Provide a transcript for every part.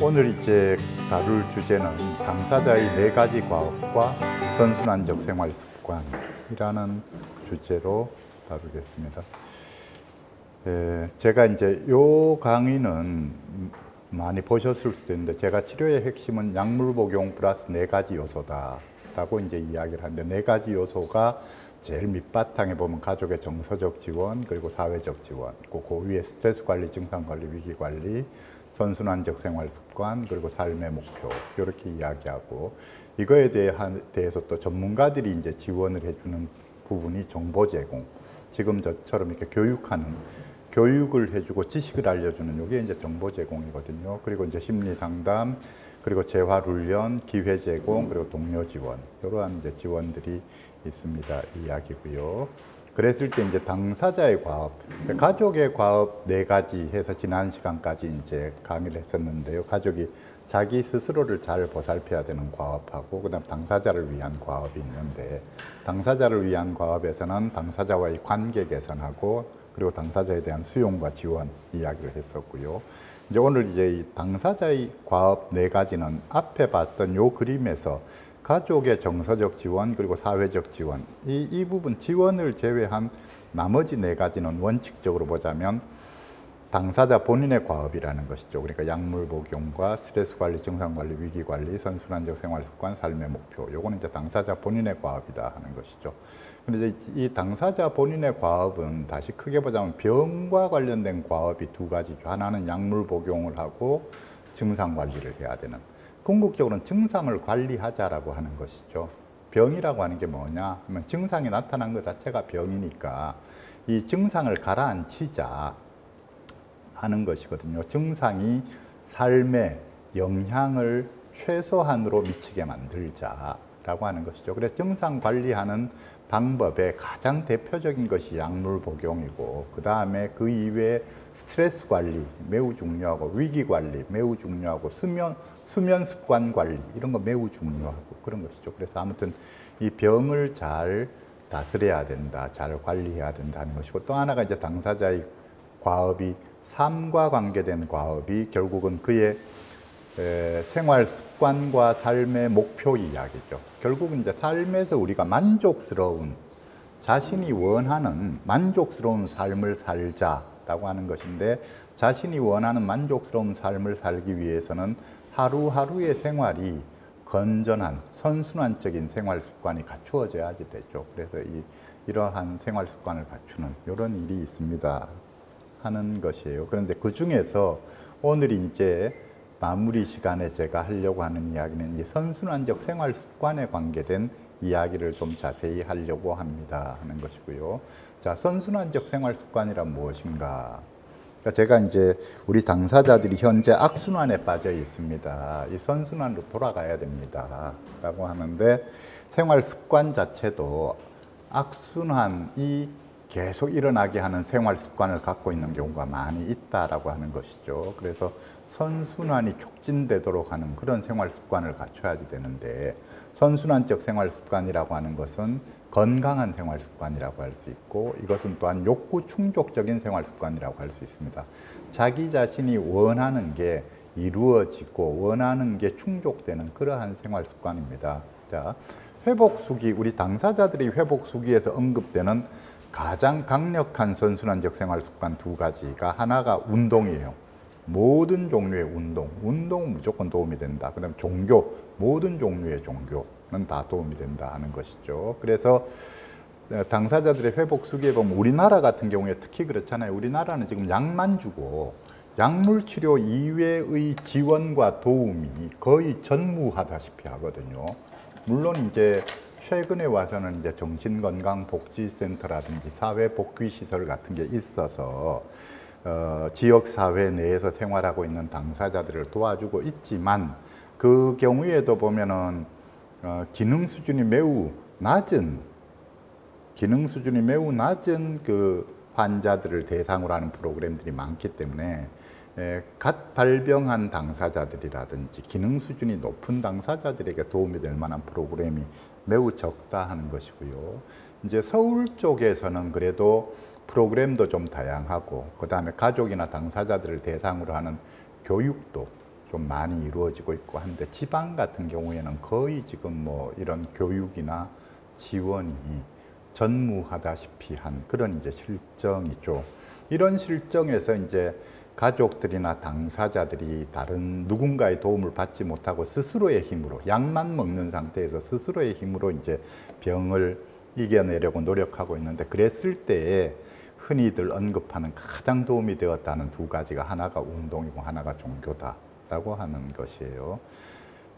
오늘 이제 다룰 주제는 당사자의 네 가지 과업과 선순환적 생활 습관이라는 주제로 다루겠습니다. 예, 제가 이제 요 강의는 많이 보셨을 수도 있는데 제가 치료의 핵심은 약물 복용 플러스 네 가지 요소다 라고 이제 이야기를 하는데 네 가지 요소가 제일 밑바탕에 보면 가족의 정서적 지원 그리고 사회적 지원 그, 그 위에 스트레스 관리, 증상 관리, 위기 관리, 선순환적 생활 습관 그리고 삶의 목표 이렇게 이야기하고 이거에 대해서 또 전문가들이 이제 지원을 해주는 부분이 정보 제공 지금 저처럼 이렇게 교육하는 교육을 해주고 지식을 알려주는 이게 이제 정보 제공이거든요. 그리고 이제 심리 상담, 그리고 재활 훈련, 기회 제공, 그리고 동료 지원 이러한 이제 지원들이 있습니다. 이야기고요. 그랬을 때 이제 당사자의 과업, 가족의 과업 네 가지 해서 지난 시간까지 이제 강의를 했었는데요. 가족이 자기 스스로를 잘 보살펴야 되는 과업하고 그다음 당사자를 위한 과업이 있는데 당사자를 위한 과업에서는 당사자와의 관계 개선하고 그리고 당사자에 대한 수용과 지원 이야기를 했었고요. 이제 오늘 이제 이 당사자의 과업 네 가지는 앞에 봤던 요 그림에서 가족의 정서적 지원 그리고 사회적 지원 이, 이 부분 지원을 제외한 나머지 네 가지는 원칙적으로 보자면 당사자 본인의 과업이라는 것이죠. 그러니까 약물 복용과 스트레스 관리, 증상 관리, 위기 관리, 선순환적 생활 습관, 삶의 목표. 요거는 이제 당사자 본인의 과업이다 하는 것이죠. 근데 이 당사자 본인의 과업은 다시 크게 보자면 병과 관련된 과업이 두 가지죠. 하나는 약물 복용을 하고 증상 관리를 해야 되는. 궁극적으로는 증상을 관리하자라고 하는 것이죠. 병이라고 하는 게 뭐냐 하면 증상이 나타난 것 자체가 병이니까 이 증상을 가라앉히자 하는 것이거든요. 증상이 삶에 영향을 최소한으로 미치게 만들자라고 하는 것이죠. 그래서 증상 관리하는 방법의 가장 대표적인 것이 약물 복용이고 그 다음에 그 이외에 스트레스 관리 매우 중요하고 위기 관리 매우 중요하고 수면 수면 습관 관리 이런 거 매우 중요하고 그런 것이죠. 그래서 아무튼 이 병을 잘 다스려야 된다, 잘 관리해야 된다는 것이고 또 하나가 이제 당사자의 과업이 삶과 관계된 과업이 결국은 그의 생활 습관 과 삶의 목표 이야기죠. 결국은 이제 삶에서 우리가 만족스러운 자신이 원하는 만족스러운 삶을 살자라고 하는 것인데 자신이 원하는 만족스러운 삶을 살기 위해서는 하루하루의 생활이 건전한 선순환적인 생활 습관이 갖추어져야지 되죠. 그래서 이, 이러한 생활 습관을 갖추는 이런 일이 있습니다. 하는 것이에요. 그런데 그 중에서 오늘 이제 마무리 시간에 제가 하려고 하는 이야기는 이 선순환적 생활 습관에 관계된 이야기를 좀 자세히 하려고 합니다. 하는 것이고요. 자, 선순환적 생활 습관이란 무엇인가? 그러니까 제가 이제 우리 당사자들이 현재 악순환에 빠져 있습니다. 이 선순환으로 돌아가야 됩니다. 라고 하는데 생활 습관 자체도 악순환이 계속 일어나게 하는 생활 습관을 갖고 있는 경우가 많이 있다라고 하는 것이죠. 그래서 선순환이 촉진되도록 하는 그런 생활 습관을 갖춰야지 되는데 선순환적 생활 습관이라고 하는 것은 건강한 생활 습관이라고 할 수 있고 이것은 또한 욕구 충족적인 생활 습관이라고 할 수 있습니다. 자기 자신이 원하는 게 이루어지고 원하는 게 충족되는 그러한 생활 습관입니다. 자, 회복 수기 우리 당사자들이 회복 수기에서 언급되는 가장 강력한 선순환적 생활 습관 두 가지가 하나가 운동이에요. 모든 종류의 운동, 운동은 무조건 도움이 된다. 그 다음에 종교, 모든 종류의 종교는 다 도움이 된다 하는 것이죠. 그래서 당사자들의 회복 수기에 보면 우리나라 같은 경우에 특히 그렇잖아요. 우리나라는 지금 약만 주고 약물 치료 이외의 지원과 도움이 거의 전무하다시피 하거든요. 물론 이제 최근에 와서는 이제 정신건강복지센터라든지 사회복귀시설 같은 게 있어서 어, 지역사회 내에서 생활하고 있는 당사자들을 도와주고 있지만 그 경우에도 보면은 어, 기능 수준이 매우 낮은 기능 수준이 매우 낮은 그 환자들을 대상으로 하는 프로그램들이 많기 때문에 에, 갓 발병한 당사자들이라든지 기능 수준이 높은 당사자들에게 도움이 될 만한 프로그램이 매우 적다 하는 것이고요. 이제 서울 쪽에서는 그래도 프로그램도 좀 다양하고 그 다음에 가족이나 당사자들을 대상으로 하는 교육도 좀 많이 이루어지고 있고 한데 지방 같은 경우에는 거의 지금 뭐 이런 교육이나 지원이 전무하다시피 한 그런 이제 실정이죠. 이런 실정에서 이제 가족들이나 당사자들이 다른 누군가의 도움을 받지 못하고 스스로의 힘으로 약만 먹는 상태에서 스스로의 힘으로 이제 병을 이겨내려고 노력하고 있는데 그랬을 때에 흔히들 언급하는 가장 도움이 되었다는 두 가지가 하나가 운동이고 하나가 종교다라고 하는 것이에요.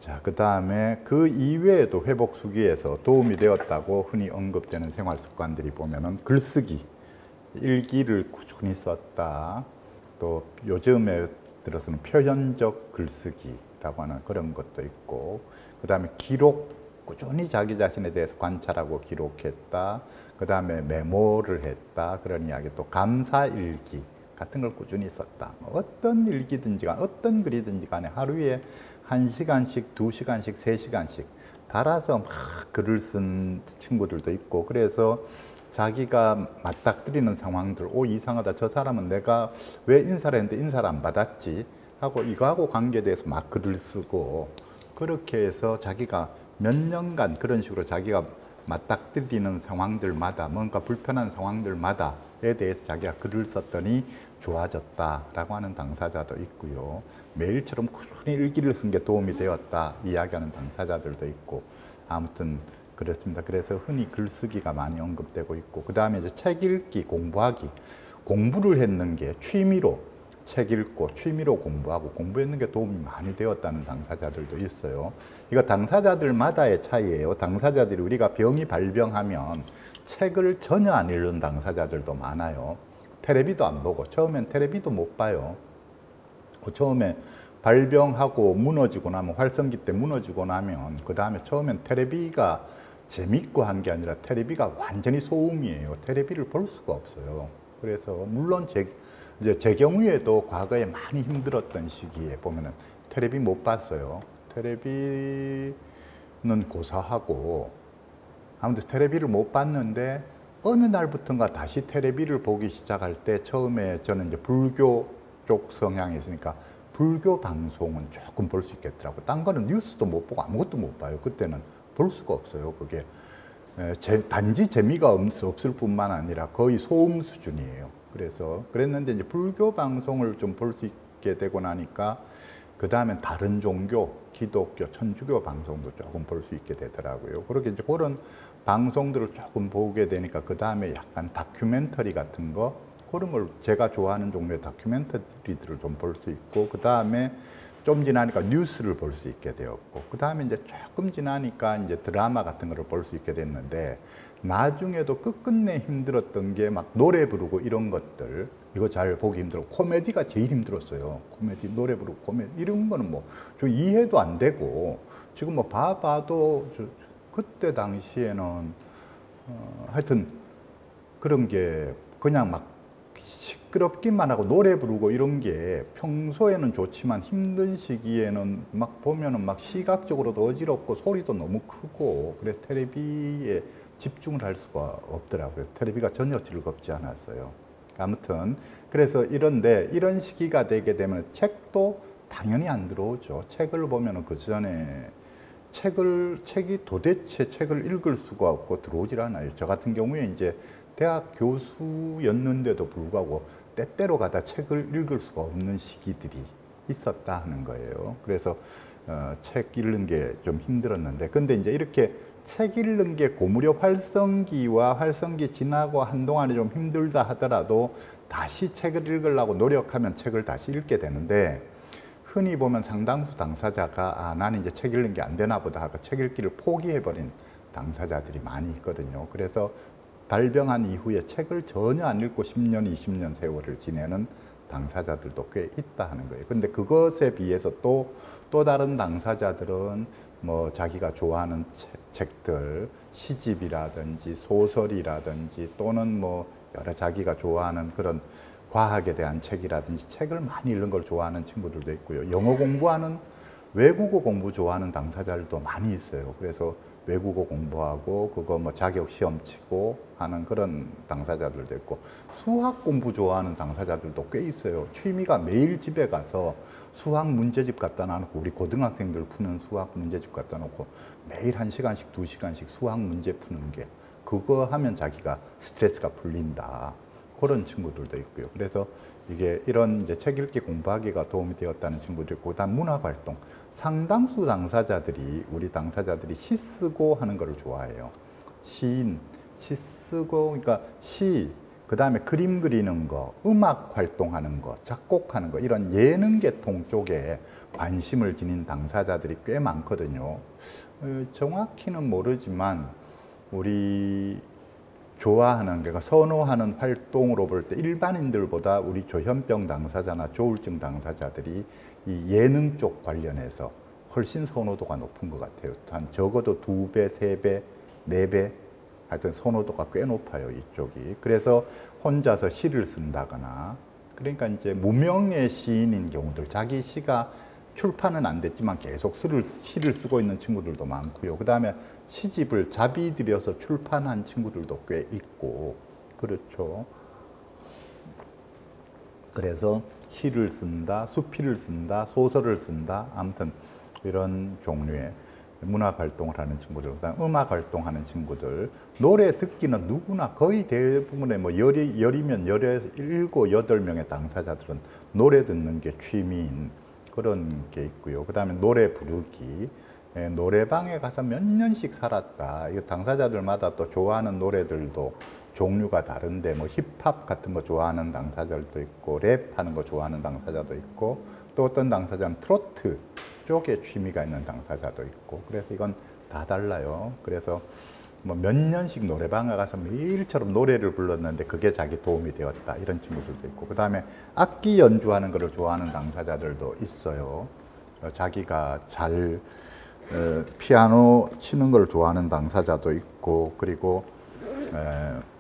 자, 그 다음에 그 이외에도 회복 수기에서 도움이 되었다고 흔히 언급되는 생활 습관들이 보면은 글쓰기, 일기를 꾸준히 썼다. 또 요즘에 들어서는 표현적 글쓰기라고 하는 그런 것도 있고, 그 다음에 기록, 꾸준히 자기 자신에 대해서 관찰하고 기록했다. 그 다음에 메모를 했다. 그런 이야기. 또 감사 일기 같은 걸 꾸준히 썼다. 어떤 일기든지 간 어떤 글이든지 간에 하루에 한시간씩두시간씩세시간씩 달아서 막 글을 쓴 친구들도 있고 그래서 자기가 맞닥뜨리는 상황들 오 이상하다 저 사람은 내가 왜 인사를 했는데 인사를 안 받았지 하고 이거하고 관계돼서 막 글을 쓰고 그렇게 해서 자기가 몇 년간 그런 식으로 자기가 맞닥뜨리는 상황들마다 뭔가 불편한 상황들마다에 대해서 자기가 글을 썼더니 좋아졌다라고 하는 당사자도 있고요. 매일처럼 꾸준히 일기를 쓴 게 도움이 되었다 이야기하는 당사자들도 있고 아무튼 그렇습니다. 그래서 흔히 글쓰기가 많이 언급되고 있고 그 다음에 이제 책 읽기, 공부하기 공부를 했는 게 취미로 책 읽고 취미로 공부하고 공부했는 게 도움이 많이 되었다는 당사자들도 있어요. 이거 당사자들마다의 차이예요. 당사자들이 우리가 병이 발병하면 책을 전혀 안 읽는 당사자들도 많아요. 테레비도 안 보고 처음엔 테레비도 못 봐요. 그 처음에 발병하고 무너지고 나면 활성기 때 무너지고 나면 그 다음에 처음엔 테레비가 재밌고 한 게 아니라 테레비가 완전히 소음이에요. 테레비를 볼 수가 없어요. 그래서 물론 제, 이제 제 경우에도 과거에 많이 힘들었던 시기에 보면은 테레비 못 봤어요. 테레비는 고사하고 아무튼 테레비를 못 봤는데 어느 날부턴가 다시 테레비를 보기 시작할 때 처음에 저는 이제 불교 쪽 성향이 있으니까 불교 방송은 조금 볼 수 있겠더라고. 딴 거는 뉴스도 못 보고 아무것도 못 봐요. 그때는 볼 수가 없어요. 그게 단지 재미가 없을 뿐만 아니라 거의 소음 수준이에요. 그래서 그랬는데 이제 불교 방송을 좀 볼 수 있게 되고 나니까 그 다음엔 다른 종교, 기독교, 천주교 방송도 조금 볼 수 있게 되더라고요. 그렇게 이제 그런 방송들을 조금 보게 되니까 그 다음에 약간 다큐멘터리 같은 거 그런 걸 제가 좋아하는 종류의 다큐멘터리들을 좀 볼 수 있고 그 다음에 좀 지나니까 뉴스를 볼 수 있게 되었고 그 다음에 이제 조금 지나니까 이제 드라마 같은 거를 볼 수 있게 됐는데 나중에도 끝끝내 힘들었던 게 막 노래 부르고 이런 것들. 이거 잘 보기 힘들어 코미디가 제일 힘들었어요. 코미디 노래 부르고 코미디. 이런 거는 뭐 좀 이해도 안 되고 지금 뭐 봐봐도 그때 당시에는 어, 하여튼 그런 게 그냥 막 시끄럽기만 하고 노래 부르고 이런 게 평소에는 좋지만 힘든 시기에는 막 보면은 막 시각적으로도 어지럽고 소리도 너무 크고 그래 텔레비에 집중을 할 수가 없더라고요. 텔레비가 전혀 즐겁지 않았어요. 아무튼 그래서 이런데 이런 시기가 되게 되면 책도 당연히 안 들어오죠. 책을 보면은 그 전에 책을 책이 도대체 책을 읽을 수가 없고 들어오질 않아요. 저 같은 경우에 이제 대학 교수였는데도 불구하고 때때로 가다 책을 읽을 수가 없는 시기들이 있었다 하는 거예요. 그래서 어, 책 읽는 게 좀 힘들었는데 근데 이제 이렇게 책 읽는 게 고무력 활성기와 활성기 지나고 한동안에 좀 힘들다 하더라도 다시 책을 읽으려고 노력하면 책을 다시 읽게 되는데 흔히 보면 상당수 당사자가 아, 나는 이제 책 읽는 게 안 되나 보다 하고 책 읽기를 포기해버린 당사자들이 많이 있거든요. 그래서 발병한 이후에 책을 전혀 안 읽고 10년, 20년 세월을 지내는 당사자들도 꽤 있다 하는 거예요. 근데 그것에 비해서 또, 또 다른 당사자들은 뭐 자기가 좋아하는 책들, 시집이라든지 소설이라든지 또는 뭐 여러 자기가 좋아하는 그런 과학에 대한 책이라든지 책을 많이 읽는 걸 좋아하는 친구들도 있고요. 영어 공부하는 외국어 공부 좋아하는 당사자들도 많이 있어요. 그래서 외국어 공부하고 그거 뭐 자격 시험 치고 하는 그런 당사자들도 있고 수학 공부 좋아하는 당사자들도 꽤 있어요. 취미가 매일 집에 가서 수학 문제집 갖다 놔놓고 우리 고등학생들 푸는 수학 문제집 갖다 놓고 매일 한 시간씩 두 시간씩 수학 문제 푸는 게 그거 하면 자기가 스트레스가 풀린다. 그런 친구들도 있고요. 그래서 이게 이런 이제 책 읽기 공부하기가 도움이 되었다는 친구도 있고, 그다음 문학 활동. 상당수 당사자들이 우리 당사자들이 시 쓰고 하는 거를 좋아해요. 시인, 시 쓰고 그러니까 시, 그 다음에 그림 그리는 거, 음악 활동하는 거, 작곡하는 거 이런 예능 계통 쪽에 관심을 지닌 당사자들이 꽤 많거든요. 어, 정확히는 모르지만 우리 좋아하는 그러니까 선호하는 활동으로 볼 때 일반인들보다 우리 조현병 당사자나 조울증 당사자들이 이 예능 쪽 관련해서 훨씬 선호도가 높은 것 같아요. 한 적어도 두 배, 세 배, 네 배, 하여튼 선호도가 꽤 높아요 이쪽이. 그래서 혼자서 시를 쓴다거나 그러니까 이제 무명의 시인인 경우들 자기 시가 출판은 안 됐지만 계속 시를, 시를 쓰고 있는 친구들도 많고요. 그 다음에 시집을 자비 들여서 출판한 친구들도 꽤 있고 그렇죠. 그래서 시를 쓴다, 수필을 쓴다, 소설을 쓴다, 아무튼 이런 종류의 문학 활동을 하는 친구들, 그다음 음악 활동하는 친구들, 노래 듣기는 누구나 거의 대부분의 뭐 열이 열이면 열에 일곱 여덟 명의 당사자들은 노래 듣는 게 취미인 그런 게 있고요. 그다음에 노래 부르기, 예, 노래방에 가서 몇 년씩 살았다. 이 당사자들마다 또 좋아하는 노래들도 종류가 다른데 뭐 힙합 같은 거 좋아하는 당사자들도 있고 랩 하는 거 좋아하는 당사자도 있고 또 어떤 당사자는 트로트 쪽에 취미가 있는 당사자도 있고 그래서 이건 다 달라요. 그래서 뭐 몇 년씩 노래방에 가서 매일처럼 노래를 불렀는데 그게 자기 도움이 되었다 이런 친구들도 있고 그 다음에 악기 연주하는 것을 좋아하는 당사자들도 있어요. 어, 자기가 잘 어, 피아노 치는 걸 좋아하는 당사자도 있고 그리고 에,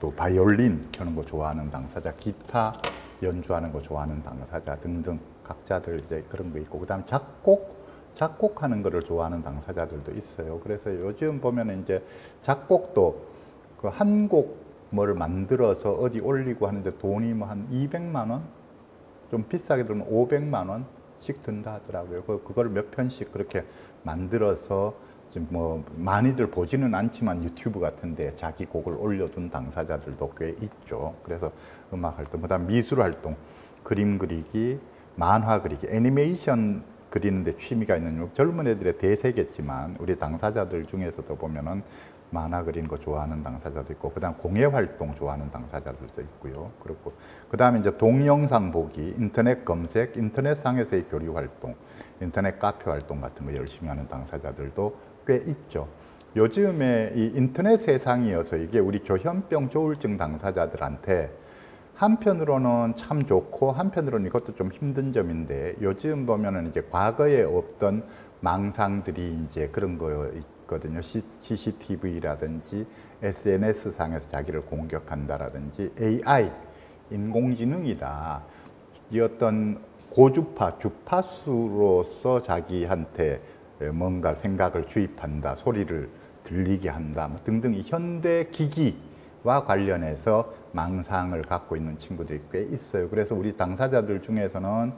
또 바이올린 켜는 거 좋아하는 당사자, 기타 연주하는 거 좋아하는 당사자 등등 각자들 이제 그런 거 있고 그다음 작곡 작곡하는 거를 좋아하는 당사자들도 있어요. 그래서 요즘 보면 이제 작곡도 그 한곡 뭐를 만들어서 어디 올리고 하는데 돈이 뭐 한 200만 원? 좀 비싸게 들면 500만 원씩 든다 하더라고요. 그, 그걸 몇 편씩 그렇게 만들어서 뭐 많이들 보지는 않지만 유튜브 같은데 자기 곡을 올려둔 당사자들도 꽤 있죠. 그래서 음악 활동, 그다음 미술 활동, 그림 그리기, 만화 그리기, 애니메이션 그리는데 취미가 있는 젊은 애들의 대세겠지만 우리 당사자들 중에서도 보면은 만화 그리는 거 좋아하는 당사자도 있고 그다음 공예 활동 좋아하는 당사자들도 있고요. 그렇고 그다음에 이제 동영상 보기, 인터넷 검색, 인터넷상에서의 교류 활동, 인터넷 카페 활동 같은 거 열심히 하는 당사자들도 꽤 있죠. 요즘에 이 인터넷 세상이어서 이게 우리 조현병 조울증 당사자들한테 한편으로는 참 좋고 한편으로는 이것도 좀 힘든 점인데 요즘 보면은 이제 과거에 없던 망상들이 이제 그런 거 있거든요. CCTV라든지 SNS 상에서 자기를 공격한다라든지 AI 인공지능이다. 이 어떤 고주파 주파수로서 자기한테 뭔가 생각을 주입한다, 소리를 들리게 한다 뭐 등등 이 현대 기기와 관련해서 망상을 갖고 있는 친구들이 꽤 있어요. 그래서 우리 당사자들 중에서는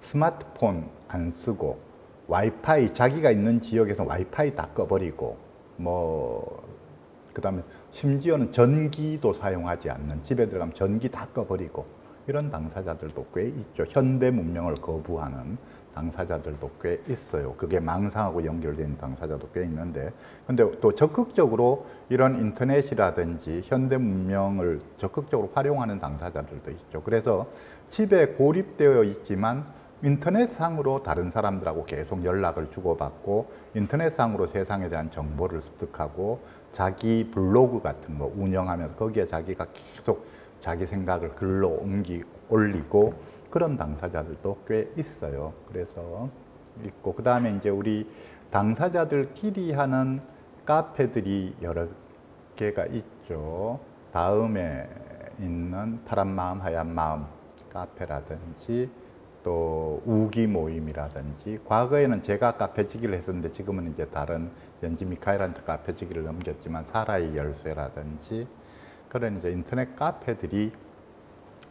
스마트폰 안 쓰고 와이파이 자기가 있는 지역에서 와이파이 다 꺼버리고 뭐 그다음에 심지어는 전기도 사용하지 않는 집에 들어가면 전기 다 꺼버리고 이런 당사자들도 꽤 있죠. 현대 문명을 거부하는 당사자들도 꽤 있어요. 그게 망상하고 연결된 당사자도 꽤 있는데, 근데 또 적극적으로 이런 인터넷이라든지 현대 문명을 적극적으로 활용하는 당사자들도 있죠. 그래서 집에 고립되어 있지만 인터넷상으로 다른 사람들하고 계속 연락을 주고받고 인터넷상으로 세상에 대한 정보를 습득하고 자기 블로그 같은 거 운영하면서 거기에 자기가 계속 자기 생각을 글로 옮기 올리고 그런 당사자들도 꽤 있어요. 그래서 있고 그 다음에 이제 우리 당사자들끼리 하는 카페들이 여러 개가 있죠. 다음에 있는 파란 마음, 하얀 마음 카페라든지 또 우기 모임이라든지 과거에는 제가 카페지기를 했었는데 지금은 이제 다른 연지 미카엘한테 카페지기를 넘겼지만 사라의 열쇠라든지 그런 이제 인터넷 카페들이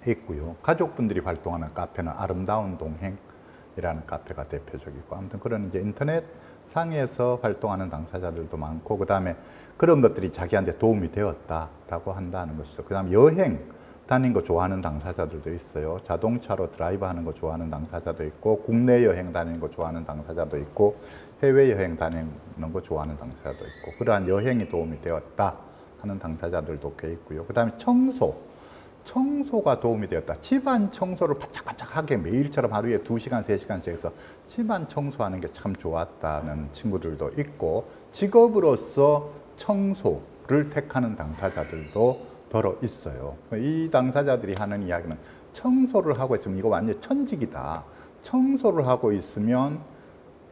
있고요. 가족분들이 활동하는 카페는 아름다운 동행이라는 카페가 대표적이고 아무튼 그런 이제 인터넷 상에서 활동하는 당사자들도 많고 그다음에 그런 것들이 자기한테 도움이 되었다라고 한다는 것이죠. 그다음 여행 다니는 거 좋아하는 당사자들도 있어요. 자동차로 드라이브 하는 거 좋아하는 당사자도 있고 국내 여행 다니는 거 좋아하는 당사자도 있고 해외 여행 다니는 거 좋아하는 당사자도 있고 그러한 여행이 도움이 되었다 하는 당사자들도 꽤 있고요. 그 다음에 청소 청소가 도움이 되었다. 집안 청소를 바짝바짝하게 매일처럼 하루에 두시간세시간씩 해서 집안 청소하는 게 참 좋았다는 친구들도 있고 직업으로서 청소를 택하는 당사자들도 더러 있어요. 이 당사자들이 하는 이야기는 청소를 하고 있으면 이거 완전 천직이다. 청소를 하고 있으면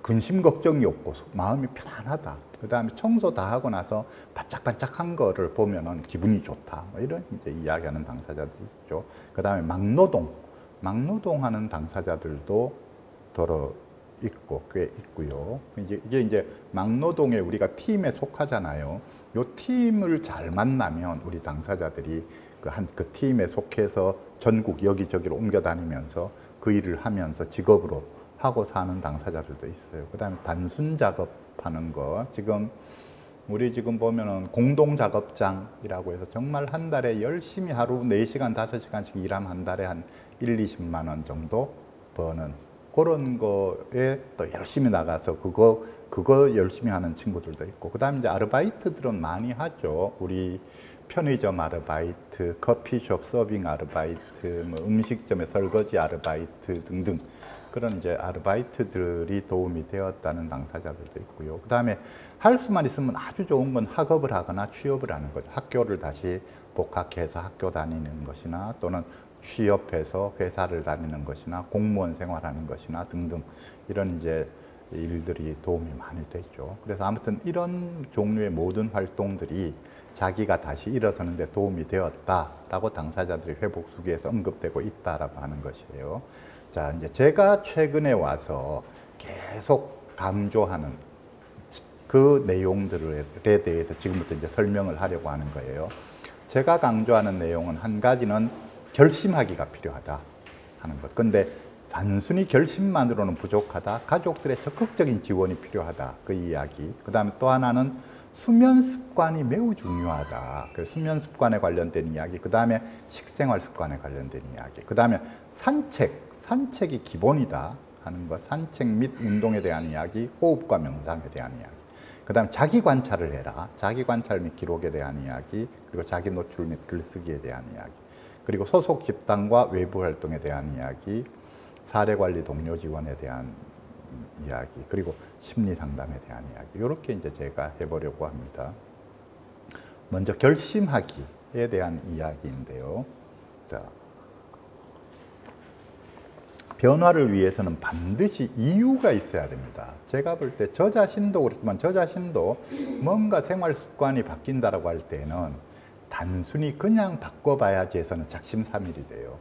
근심 걱정이 없고 마음이 편안하다. 그 다음에 청소 다 하고 나서 바짝바짝한 거를 보면은 기분이 좋다. 뭐 이런 이제 이야기하는 당사자들이 있죠. 그 다음에 막노동, 막노동 하는 당사자들도 더러 있고 꽤 있고요. 이제 이게 이제 막노동에 우리가 팀에 속하잖아요. 요 팀을 잘 만나면 우리 당사자들이 그 한 그 팀에 속해서 전국 여기저기로 옮겨 다니면서 그 일을 하면서 직업으로 하고 사는 당사자들도 있어요. 그다음에 단순 작업 하는 거 지금 우리 지금 보면은 공동 작업장이라고 해서 정말 한 달에 열심히 하루 네시간 다섯 시간씩 일하면 한 달에 한 1, 20만 원 정도 버는 그런 거에 또 열심히 나가서 그거 그거 열심히 하는 친구들도 있고 그다음에 이제 아르바이트들은 많이 하죠. 우리 편의점 아르바이트, 커피숍 서빙 아르바이트, 뭐 음식점의 설거지 아르바이트 등등 그런 이제 아르바이트들이 도움이 되었다는 당사자들도 있고요. 그 다음에 할 수만 있으면 아주 좋은 건 학업을 하거나 취업을 하는 거죠. 학교를 다시 복학해서 학교 다니는 것이나 또는 취업해서 회사를 다니는 것이나 공무원 생활하는 것이나 등등 이런 이제 일들이 도움이 많이 되죠. 그래서 아무튼 이런 종류의 모든 활동들이 자기가 다시 일어서는데 도움이 되었다라고 당사자들이 회복 수기에서 언급되고 있다라고 하는 것이에요. 자, 이제 제가 최근에 와서 계속 강조하는 그 내용들에 대해서 지금부터 이제 설명을 하려고 하는 거예요. 제가 강조하는 내용은 한 가지는 결심하기가 필요하다 하는 것. 근데 단순히 결심만으로는 부족하다. 가족들의 적극적인 지원이 필요하다. 그 이야기. 그 다음에 또 하나는 수면 습관이 매우 중요하다. 그 수면 습관에 관련된 이야기. 그 다음에 식생활 습관에 관련된 이야기. 그 다음에 산책. 산책이 기본이다 하는 것, 산책 및 운동에 대한 이야기, 호흡과 명상에 대한 이야기. 그 다음 자기 관찰을 해라. 자기 관찰 및 기록에 대한 이야기, 그리고 자기 노출 및 글쓰기에 대한 이야기, 그리고 소속 집단과 외부 활동에 대한 이야기, 사례 관리 동료 지원에 대한 이야기, 그리고 심리 상담에 대한 이야기. 이렇게 이제 제가 해보려고 합니다. 먼저 결심하기에 대한 이야기인데요. 자, 변화를 위해서는 반드시 이유가 있어야 됩니다. 제가 볼 때 저 자신도 그렇지만 저 자신도 뭔가 생활 습관이 바뀐다라고 할 때는 단순히 그냥 바꿔봐야지 해서는 작심삼일이 돼요.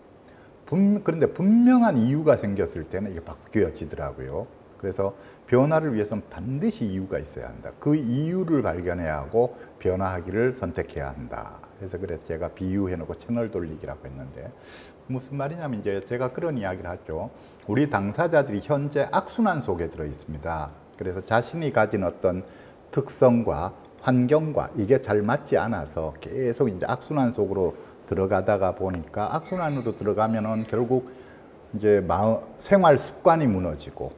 분, 그런데 분명한 이유가 생겼을 때는 이게 바뀌어지더라고요. 그래서 변화를 위해서는 반드시 이유가 있어야 한다. 그 이유를 발견해야 하고 변화하기를 선택해야 한다. 그래서 그래서 제가 비유해놓고 채널 돌리기라고 했는데 무슨 말이냐면 이제 제가 그런 이야기를 하죠. 우리 당사자들이 현재 악순환 속에 들어 있습니다. 그래서 자신이 가진 어떤 특성과 환경과 이게 잘 맞지 않아서 계속 이제 악순환 속으로 들어가다가 보니까 악순환으로 들어가면은 결국 이제 마음, 생활 습관이 무너지고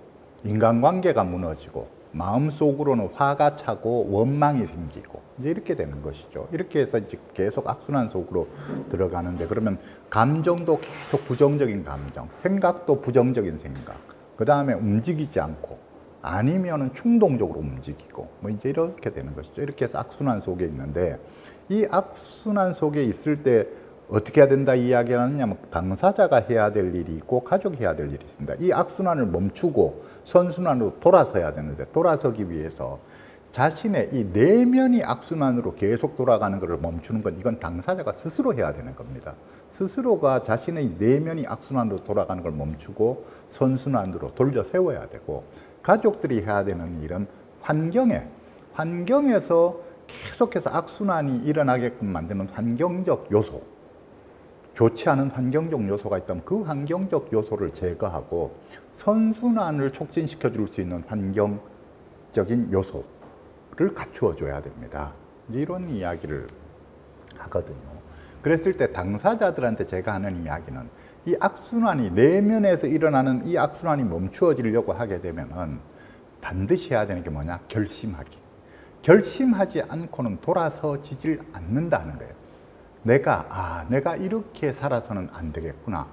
인간관계가 무너지고 마음속으로는 화가 차고 원망이 생기고 이제 이렇게 되는 것이죠. 이렇게 해서 이제 계속 악순환 속으로 들어가는데 그러면 감정도 계속 부정적인 감정, 생각도 부정적인 생각, 그 다음에 움직이지 않고 아니면은 충동적으로 움직이고 뭐 이제 이렇게 되는 것이죠. 이렇게 해서 악순환 속에 있는데 이 악순환 속에 있을 때 어떻게 해야 된다 이야기를 하느냐 면 당사자가 해야 될 일이 있고 가족이 해야 될 일이 있습니다. 이 악순환을 멈추고 선순환으로 돌아서야 되는데 돌아서기 위해서 자신의 이 내면이 악순환으로 계속 돌아가는 것을 멈추는 건 이건 당사자가 스스로 해야 되는 겁니다. 스스로가 자신의 내면이 악순환으로 돌아가는 걸 멈추고 선순환으로 돌려 세워야 되고 가족들이 해야 되는 일은 환경에 환경에서 계속해서 악순환이 일어나게끔 만드는 환경적 요소 않은 환경적 요소가 있다면 그 환경적 요소를 제거하고 선순환을 촉진시켜 줄 수 있는 환경적인 요소 를 갖추어 줘야 됩니다. 이런 이야기를 하거든요. 그랬을 때 당사자들한테 제가 하는 이야기는 이 악순환이 내면에서 일어나는 이 악순환이 멈추어지려고 하게 되면은 반드시 해야 되는 게 뭐냐? 결심하기. 결심하지 않고는 돌아서지질 않는다는 거예요. 내가 아 내가 이렇게 살아서는 안 되겠구나.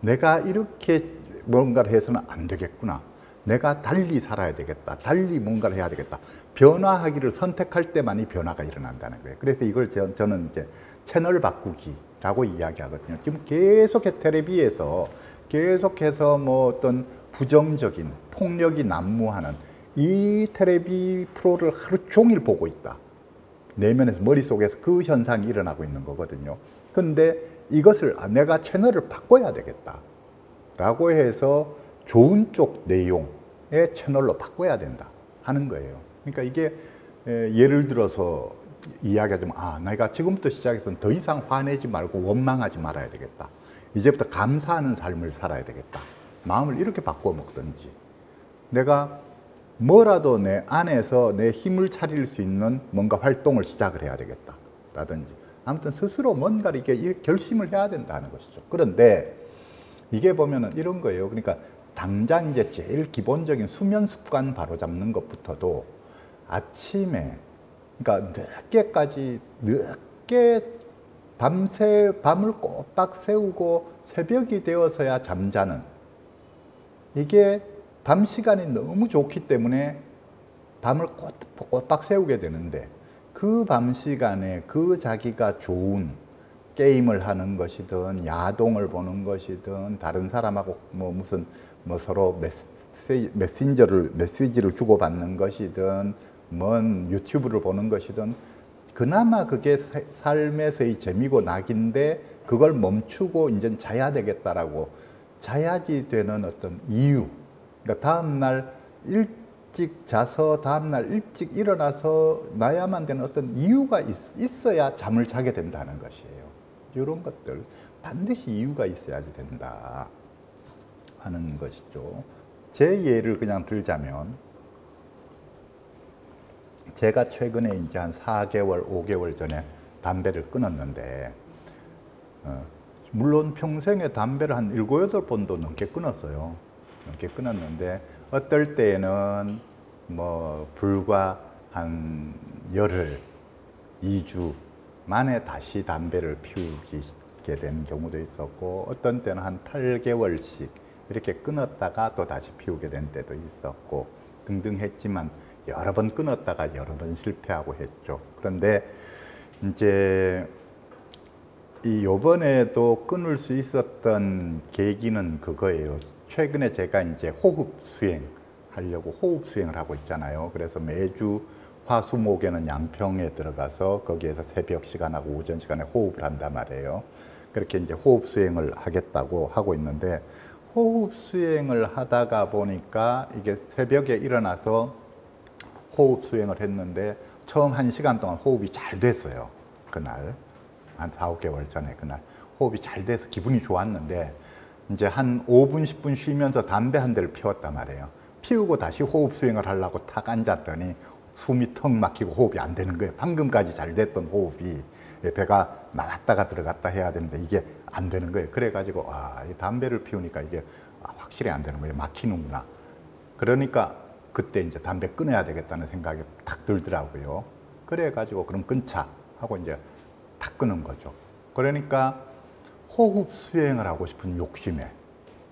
내가 이렇게 뭔가를 해서는 안 되겠구나. 내가 달리 살아야 되겠다. 달리 뭔가를 해야 되겠다. 변화하기를 선택할 때만이 변화가 일어난다는 거예요. 그래서 이걸 저, 저는 이제 채널 바꾸기라고 이야기하거든요. 지금 계속해 텔레비에서 계속해서 뭐 어떤 부정적인 폭력이 난무하는 이 텔레비 프로를 하루 종일 보고 있다. 내면에서 머릿속에서 그 현상이 일어나고 있는 거거든요. 근데 이것을 아, 내가 채널을 바꿔야 되겠다. 라고 해서 좋은 쪽 내용의 채널로 바꿔야 된다 하는 거예요. 그러니까 이게 예를 들어서 이야기하자면 아 내가 지금부터 시작해서 더 이상 화내지 말고 원망하지 말아야 되겠다. 이제부터 감사하는 삶을 살아야 되겠다. 마음을 이렇게 바꿔 먹든지 내가 뭐라도 내 안에서 내 힘을 차릴 수 있는 뭔가 활동을 시작을 해야 되겠다. 라든지. 아무튼 스스로 뭔가를 이렇게 결심을 해야 된다는 것이죠. 그런데 이게 보면은 이런 거예요. 그러니까 당장 이제 제일 기본적인 수면 습관 바로 잡는 것부터도 아침에 그러니까 늦게까지 늦게 밤새 밤을 꼬박 세우고 새벽이 되어서야 잠자는. 이게 밤 시간이 너무 좋기 때문에 밤을 꼬박 세우게 되는데 그 밤 시간에 그 자기가 좋은 게임을 하는 것이든 야동을 보는 것이든 다른 사람하고 뭐 무슨 뭐 서로 메시, 메신저를 메시지를 주고받는 것이든 뭔 유튜브를 보는 것이든 그나마 그게 삶에서의 재미고 낙인데 그걸 멈추고 이제 자야 되겠다라고 자야지 되는 어떤 이유 그러니까 다음 날 일찍 자서 다음 날 일찍 일어나서 나야만 되는 어떤 이유가 있, 어야 잠을 자게 된다는 것이에요. 이런 것들 반드시 이유가 있어야지 된다 하는 것이죠. 제 예를 그냥 들자면 제가 최근에 이제 한 4개월, 5개월 전에 담배를 끊었는데 어, 물론 평생에 담배를 한 7, 8번도 넘게 끊었어요. 이렇게 끊었는데 어떨 때에는 뭐 불과 한 열흘, 2주 만에 다시 담배를 피우게 된 경우도 있었고 어떤 때는 한 8개월씩 이렇게 끊었다가 또 다시 피우게 된 때도 있었고 등등 했지만 여러 번 끊었다가 여러 번 실패하고 했죠. 그런데 이제 이 요번에도 끊을 수 있었던 계기는 그거예요. 최근에 제가 이제 호흡 수행 하려고 호흡 수행을 하고 있잖아요. 그래서 매주 화수목에는 양평에 들어가서 거기에서 새벽 시간하고 오전 시간에 호흡을 한단 말이에요. 그렇게 이제 호흡 수행을 하겠다고 하고 있는데 호흡 수행을 하다가 보니까 이게 새벽에 일어나서 호흡 수행을 했는데 처음 한 시간 동안 호흡이 잘 됐어요. 그날 한 4, 5개월 전에 그날 호흡이 잘 돼서 기분이 좋았는데 이제 한 5분, 10분 쉬면서 담배 한 대를 피웠단 말이에요. 피우고 다시 호흡 수행을 하려고 탁 앉았더니 숨이 턱 막히고 호흡이 안 되는 거예요. 방금까지 잘 됐던 호흡이 배가 나왔다가 들어갔다 해야 되는데 이게 안 되는 거예요. 그래가지고 아, 이 담배를 피우니까 이게 확실히 안 되는 거예요. 막히는구나. 그러니까 그때 이제 담배 끊어야 되겠다는 생각이 탁 들더라고요. 그래가지고 그럼 끊자 하고 이제 탁 끊은 거죠. 그러니까 호흡 수행을 하고 싶은 욕심에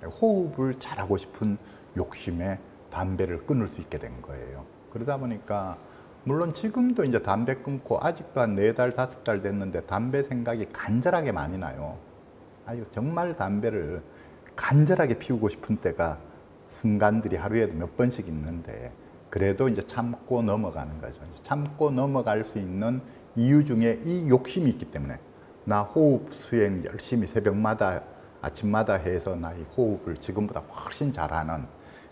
호흡을 잘하고 싶은 욕심에 담배를 끊을 수 있게 된 거예요. 그러다 보니까 물론 지금도 이제 담배 끊고 아직도 한 네 달, 다섯 달 됐는데 담배 생각이 간절하게 많이 나요. 아니 정말 담배를 간절하게 피우고 싶은 때가 순간들이 하루에도 몇 번씩 있는데 그래도 이제 참고 넘어가는 거죠. 참고 넘어갈 수 있는 이유 중에 이 욕심이 있기 때문에 나 호흡 수행 열심히 새벽마다 아침마다 해서 나 이 호흡을 지금보다 훨씬 잘하는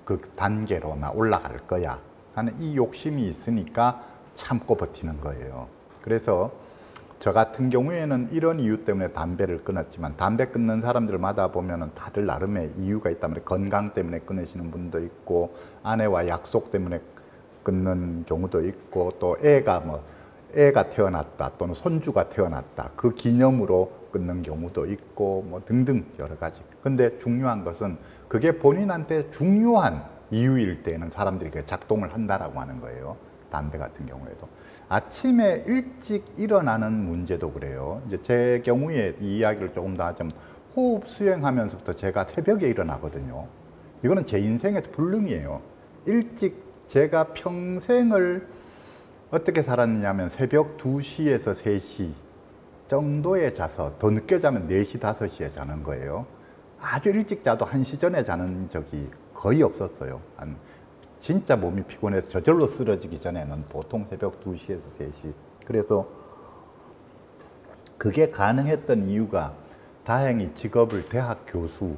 그 단계로 나 올라갈 거야 하는 이 욕심이 있으니까 참고 버티는 거예요. 그래서 저 같은 경우에는 이런 이유 때문에 담배를 끊었지만 담배 끊는 사람들마다 보면은 다들 나름의 이유가 있다면 건강 때문에 끊으시는 분도 있고 아내와 약속 때문에 끊는 경우도 있고 또 애가 뭐 애가 태어났다 또는 손주가 태어났다 그 기념으로 끊는 경우도 있고 뭐 등등 여러 가지. 근데 중요한 것은 그게 본인한테 중요한 이유일 때는 사람들이 그 작동을 한다라고 하는 거예요. 담배 같은 경우에도. 아침에 일찍 일어나는 문제도 그래요. 이제 제 경우에 이 이야기를 조금 더 하자면 호흡 수행하면서부터 제가 새벽에 일어나거든요. 이거는 제 인생에서 불능이에요. 일찍 제가 평생을 어떻게 살았느냐면 새벽 2시에서 3시 정도에 자서 더 늦게 자면 4시, 5시에 자는 거예요. 아주 일찍 자도 1시 전에 자는 적이 거의 없었어요. 한 진짜 몸이 피곤해서 저절로 쓰러지기 전에는 보통 새벽 2시에서 3시. 그래서 그게 가능했던 이유가 다행히 직업을 대학 교수,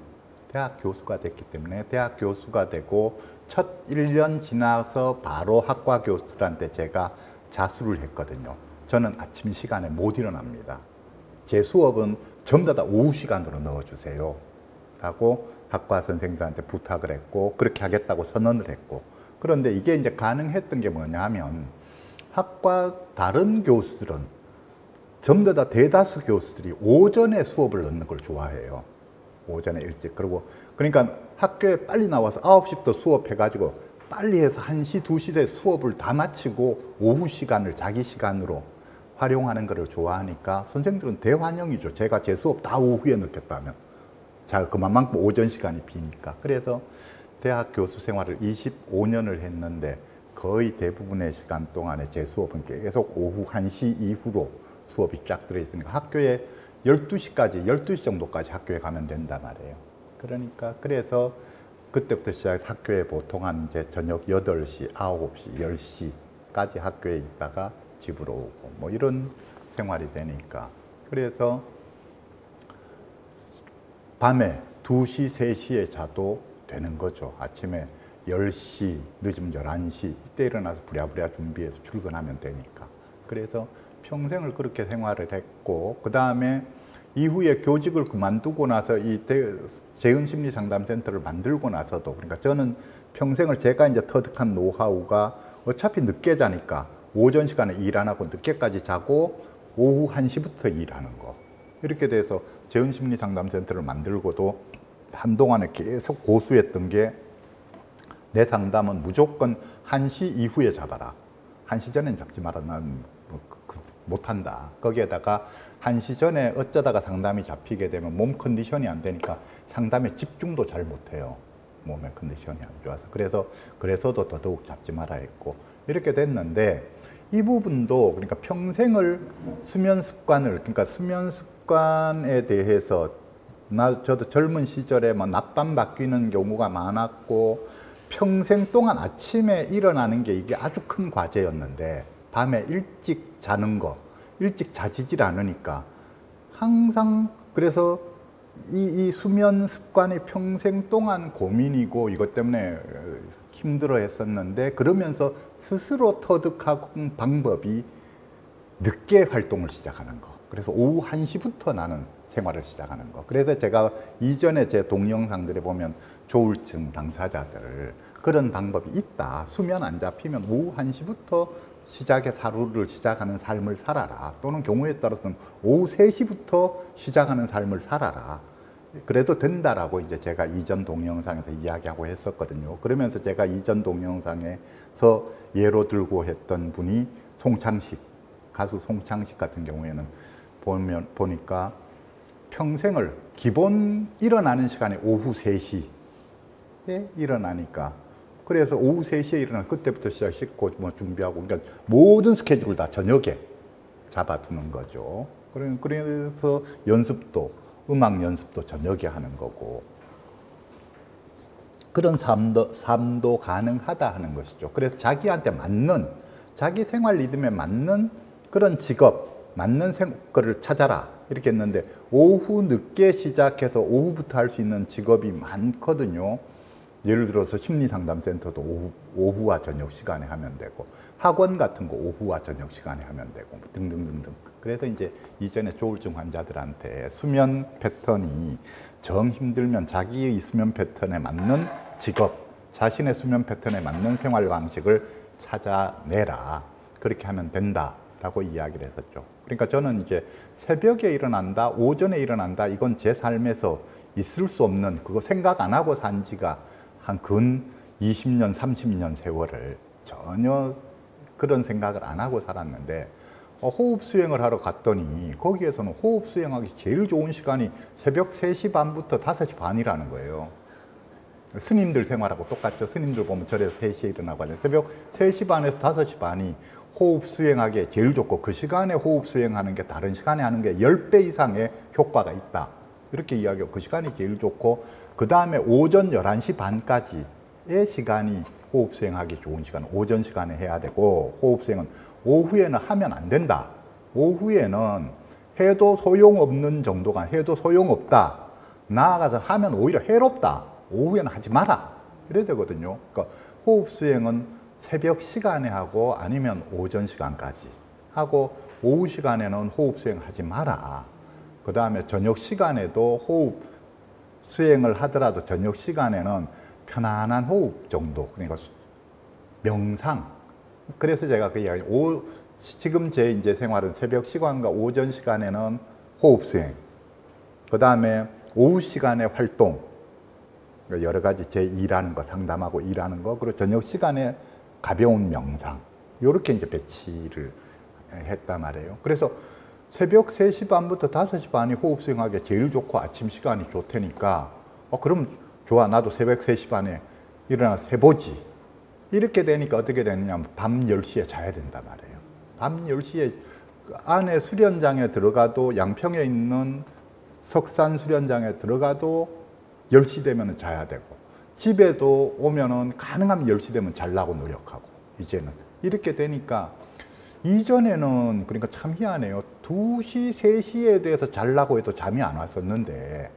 대학 교수가 됐기 때문에 대학 교수가 되고 첫 1년 지나서 바로 학과 교수들한테 제가 자수를 했거든요. 저는 아침 시간에 못 일어납니다. 제 수업은 전부 다 오후 시간으로 넣어주세요. 라고 학과 선생들한테 부탁을 했고, 그렇게 하겠다고 선언을 했고, 그런데 이게 이제 가능했던 게 뭐냐 하면, 학과 다른 교수들은 전부 다 대다수 교수들이 오전에 수업을 넣는 걸 좋아해요. 오전에 일찍. 그리고, 그러니까 학교에 빨리 나와서 9시부터 수업해가지고 빨리 해서 1시, 2시에 수업을 다 마치고 오후 시간을 자기 시간으로 활용하는 것을 좋아하니까 선생들은 대환영이죠. 제가 제 수업 다 오후에 넣겠다면. 자, 그만큼 오전 시간이 비니까. 그래서 대학 교수 생활을 25년을 했는데 거의 대부분의 시간 동안에 제 수업은 계속 오후 1시 이후로 수업이 쫙 들어있으니까 학교에 12시까지, 12시 정도까지 학교에 가면 된단 말이에요. 그러니까 그래서 그때부터 시작해서 학교에 보통 한 이제 저녁 8시, 9시, 10시까지 학교에 있다가 집으로 오고 뭐 이런 생활이 되니까 그래서 밤에 2시, 3시에 자도 되는 거죠. 아침에 10시, 늦으면 11시 이때 일어나서 부랴부랴 준비해서 출근하면 되니까. 그래서 평생을 그렇게 생활을 했고 그 다음에 이후에 교직을 그만두고 나서 이 재은심리상담센터를 만들고 나서도 그러니까 저는 평생을 제가 이제 터득한 노하우가 어차피 늦게 자니까 오전 시간에 일 안 하고 늦게까지 자고 오후 1시부터 일하는 거. 이렇게 돼서 재은심리상담센터를 만들고도 한동안에 계속 고수했던 게 내 상담은 무조건 1시 이후에 잡아라. 1시 전엔 잡지 마라. 난뭐 그, 그, 못한다. 거기에다가 1시 전에 어쩌다가 상담이 잡히게 되면 몸 컨디션이 안 되니까 상담에 집중도 잘 못해요. 몸의 컨디션이 안 좋아서. 그래서, 그래서도 더더욱 잡지 마라 했고. 이렇게 됐는데, 이 부분도 그러니까 평생을 수면 습관을 그러니까 수면 습관에 대해서 나 저도 젊은 시절에 뭐 낮밤 바뀌는 경우가 많았고 평생 동안 아침에 일어나는 게 이게 아주 큰 과제였는데 밤에 일찍 자는 거 일찍 자지질 않으니까 항상 그래서 이, 이 수면 습관이 평생 동안 고민이고 이것 때문에 힘들어 했었는데 그러면서 스스로 터득한 방법이 늦게 활동을 시작하는 거. 그래서 오후 1시부터 나는 생활을 시작하는 거. 그래서 제가 이전에 제 동영상들에 보면 조울증 당사자들 그런 방법이 있다. 수면 안 잡히면 오후 1시부터 시작의 하루를 시작하는 삶을 살아라. 또는 경우에 따라서는 오후 3시부터 시작하는 삶을 살아라. 그래도 된다라고 이제 제가 이전 동영상에서 이야기하고 했었거든요. 그러면서 제가 이전 동영상에서 예로 들고 했던 분이 송창식, 가수 송창식 같은 경우에는 보면, 보니까 평생을 기본 일어나는 시간이 오후 3시에 일어나니까 그래서 오후 3시에 일어나 그때부터 시작 씻고 뭐 준비하고 그러니까 모든 스케줄을 다 저녁에 잡아두는 거죠. 그래서 연습도 음악 연습도 저녁에 하는 거고 그런 삶도, 삶도 가능하다 하는 것이죠. 그래서 자기한테 맞는 자기 생활 리듬에 맞는 그런 직업, 맞는 생 거를 찾아라 이렇게 했는데 오후 늦게 시작해서 오후부터 할 수 있는 직업이 많거든요. 예를 들어서 심리상담센터도 오후, 오후와 저녁 시간에 하면 되고 학원 같은 거 오후와 저녁 시간에 하면 되고 뭐 등등등등. 그래서 이제 이전에 조울증 환자들한테 수면 패턴이 정 힘들면 자기의 수면 패턴에 맞는 직업, 자신의 수면 패턴에 맞는 생활 방식을 찾아내라. 그렇게 하면 된다라고 이야기를 했었죠. 그러니까 저는 이제 새벽에 일어난다, 오전에 일어난다, 이건 제 삶에서 있을 수 없는 그거 생각 안 하고 산 지가 한 근 20년, 30년 세월을 전혀 그런 생각을 안 하고 살았는데 어, 호흡 수행을 하러 갔더니 거기에서는 호흡 수행하기 제일 좋은 시간이 새벽 3시 반부터 5시 반이라는 거예요. 스님들 생활하고 똑같죠. 스님들 보면 절에서 3시에 일어나고 하죠. 새벽 3시 반에서 5시 반이 호흡 수행하기에 제일 좋고 그 시간에 호흡 수행하는 게 다른 시간에 하는 게 10배 이상의 효과가 있다. 이렇게 이야기하고 그 시간이 제일 좋고 그 다음에 오전 11시 반까지의 시간이 호흡 수행하기 좋은 시간 오전 시간에 해야 되고 호흡 수행은 오후에는 하면 안 된다. 오후에는 해도 소용없는 정도가 해도 소용없다. 나아가서 하면 오히려 해롭다. 오후에는 하지 마라. 이래야 되거든요. 그러니까 호흡 수행은 새벽 시간에 하고 아니면 오전 시간까지 하고 오후 시간에는 호흡 수행 하지 마라. 그 다음에 저녁 시간에도 호흡 수행을 하더라도 저녁 시간에는 편안한 호흡 정도 그러니까 명상 그래서 제가 그 이야기 오 지금 제 이제 생활은 새벽 시간과 오전 시간에는 호흡 수행 그 다음에 오후 시간에 활동 그러니까 여러 가지 제 일하는 거 상담하고 일하는 거 그리고 저녁 시간에 가벼운 명상 이렇게 이제 배치를 했단 말이에요. 그래서 새벽 3시 반부터 5시 반이 호흡 수행하기 제일 좋고 아침 시간이 좋다니까 어 그럼 좋아 나도 새벽 3시 반에 일어나서 해보지 이렇게 되니까 어떻게 되느냐 밤 10시에 자야 된단 말이에요. 밤 10시에 안에 수련장에 들어가도 양평에 있는 석산 수련장에 들어가도 10시 되면 자야 되고 집에도 오면은 가능하면 10시 되면 잘라고 노력하고 이제는 이렇게 되니까 이전에는 그러니까 참 희한해요. 2시, 3시에 대해서 잘라고 해도 잠이 안 왔었는데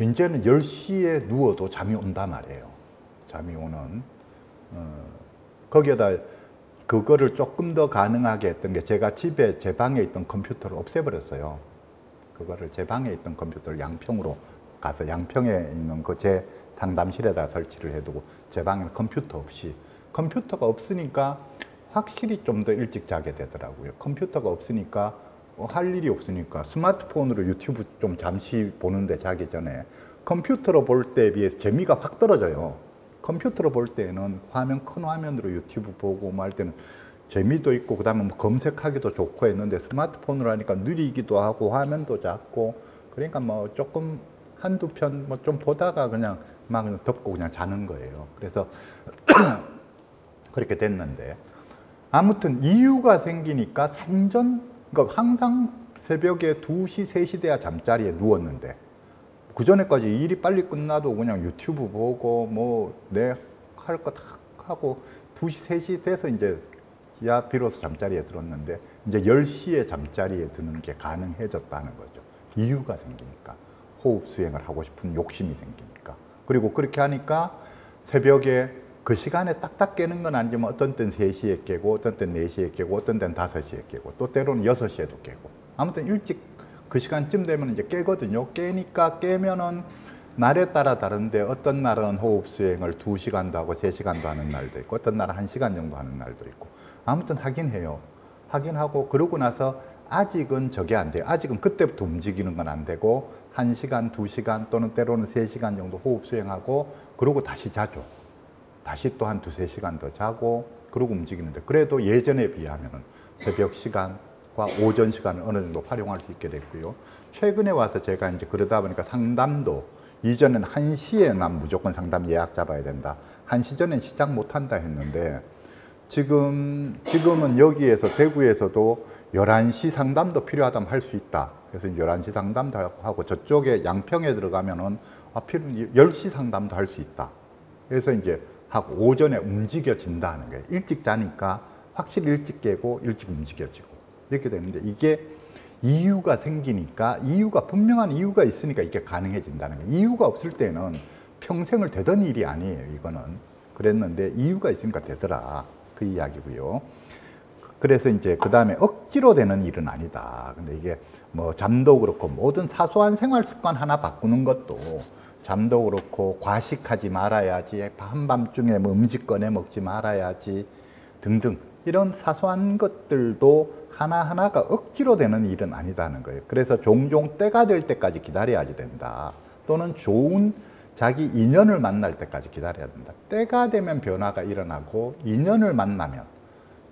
이제는 10시에 누워도 잠이 온단 말이에요. 잠이 오는. 어, 거기에다 그거를 조금 더 가능하게 했던 게 제가 집에 제 방에 있던 컴퓨터를 없애버렸어요. 그거를 제 방에 있던 컴퓨터를 양평으로 가서 양평에 있는 그 제 상담실에다 설치를 해두고 제 방에는 컴퓨터 없이 컴퓨터가 없으니까 확실히 좀 더 일찍 자게 되더라고요. 컴퓨터가 없으니까 어, 할 일이 없으니까 스마트폰으로 유튜브 좀 잠시 보는데 자기 전에 컴퓨터로 볼 때에 비해서 재미가 확 떨어져요. 컴퓨터로 볼 때는 화면 큰 화면으로 유튜브 보고 뭐 할 때는 재미도 있고 그다음에 뭐 검색하기도 좋고 했는데 스마트폰으로 하니까 느리기도 하고 화면도 작고 그러니까 뭐 조금 한두 편 뭐 좀 보다가 그냥 막 덮고 그냥 자는 거예요. 그래서 그렇게 됐는데 아무튼 이유가 생기니까 생전 그러니까 항상 새벽에 2시, 3시 돼야 잠자리에 누웠는데 그 전에까지 일이 빨리 끝나도 그냥 유튜브 보고 뭐 내 할 거 다 하고 2시, 3시 돼서 이제 야 비로소 잠자리에 들었는데 이제 10시에 잠자리에 드는 게 가능해졌다는 거죠. 이유가 생기니까. 호흡 수행을 하고 싶은 욕심이 생기니까. 그리고 그렇게 하니까 새벽에 그 시간에 딱딱 깨는 건 아니지만 어떤 때는 3시에 깨고 어떤 때는 4시에 깨고 어떤 때는 5시에 깨고 또 때로는 6시에도 깨고. 아무튼 일찍 그 시간쯤 되면 이제 깨거든요. 깨니까 깨면은 날에 따라 다른데 어떤 날은 호흡 수행을 2시간도 하고 3시간도 하는 날도 있고 어떤 날은 1시간 정도 하는 날도 있고 아무튼 하긴 해요. 하긴 하고 그러고 나서 아직은 저게 안 돼요. 아직은 그때부터 움직이는 건 안 되고 1시간, 2시간 또는 때로는 3시간 정도 호흡 수행하고 그러고 다시 자죠. 다시 또 한 두세 시간 더 자고 그러고 움직이는데 그래도 예전에 비하면 새벽 시간 과 오전 시간을 어느 정도 활용할 수 있게 됐고요. 최근에 와서 제가 이제 그러다 보니까 상담도 이전엔 1시에 난 무조건 상담 예약 잡아야 된다. 1시 전엔 시작 못 한다 했는데 지금, 지금은 여기에서 대구에서도 11시 상담도 필요하다면 할 수 있다. 그래서 11시 상담도 하고 저쪽에 양평에 들어가면은 아, 필요, 10시 상담도 할 수 있다. 그래서 이제 하고 오전에 움직여진다는 거예요. 일찍 자니까 확실히 일찍 깨고 일찍 움직여지고 이렇게 되는데 이게 이유가 생기니까 이유가 분명한 이유가 있으니까 이게 가능해진다는 거예요. 이유가 없을 때는 평생을 되던 일이 아니에요. 이거는 그랬는데 이유가 있으니까 되더라 그 이야기고요. 그래서 이제 그 다음에 억지로 되는 일은 아니다. 근데 이게 뭐 잠도 그렇고 모든 사소한 생활 습관 하나 바꾸는 것도 잠도 그렇고 과식하지 말아야지 한밤중에 뭐 음식 꺼내 먹지 말아야지 등등 이런 사소한 것들도 하나하나가 억지로 되는 일은 아니다는 거예요. 그래서 종종 때가 될 때까지 기다려야지 된다. 또는 좋은 자기 인연을 만날 때까지 기다려야 된다. 때가 되면 변화가 일어나고 인연을 만나면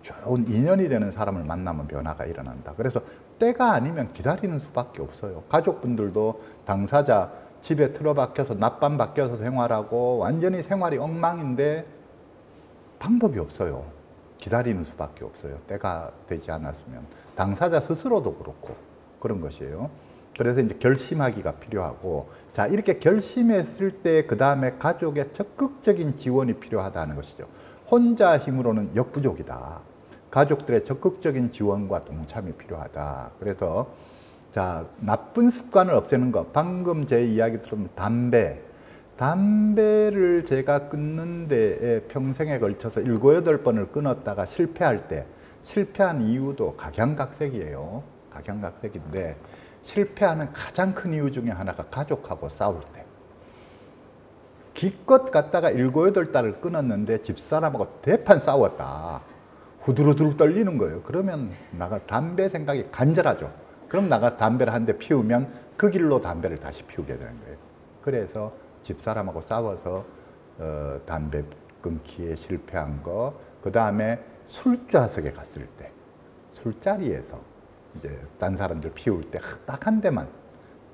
좋은 인연이 되는 사람을 만나면 변화가 일어난다. 그래서 때가 아니면 기다리는 수밖에 없어요. 가족분들도 당사자 집에 틀어박혀서 낮밤 바뀌어서 생활하고 완전히 생활이 엉망인데 방법이 없어요. 기다리는 수밖에 없어요. 때가 되지 않았으면 당사자 스스로도 그렇고 그런 것이에요. 그래서 이제 결심하기가 필요하고 자 이렇게 결심했을 때 그 다음에 가족의 적극적인 지원이 필요하다는 것이죠. 혼자 힘으로는 역부족이다. 가족들의 적극적인 지원과 동참이 필요하다. 그래서 자 나쁜 습관을 없애는 것 방금 제 이야기 들으면 담배 담배를 제가 끊는 데에 평생에 걸쳐서 일곱 여덟 번을 끊었다가 실패할 때 실패한 이유도 각양각색이에요. 각양각색인데 실패하는 가장 큰 이유 중에 하나가 가족하고 싸울 때. 기껏 갔다가 일곱 여덟 달을 끊었는데 집사람하고 대판 싸웠다. 후두루두루 떨리는 거예요. 그러면 나가 담배 생각이 간절하죠. 그럼 나가 담배를 한 대 피우면 그 길로 담배를 다시 피우게 되는 거예요. 그래서 집사람하고 싸워서 어, 담배 끊기에 실패한 거, 그 다음에 술좌석에 갔을 때, 술자리에서 이제 딴 사람들 피울 때 딱 한 대만,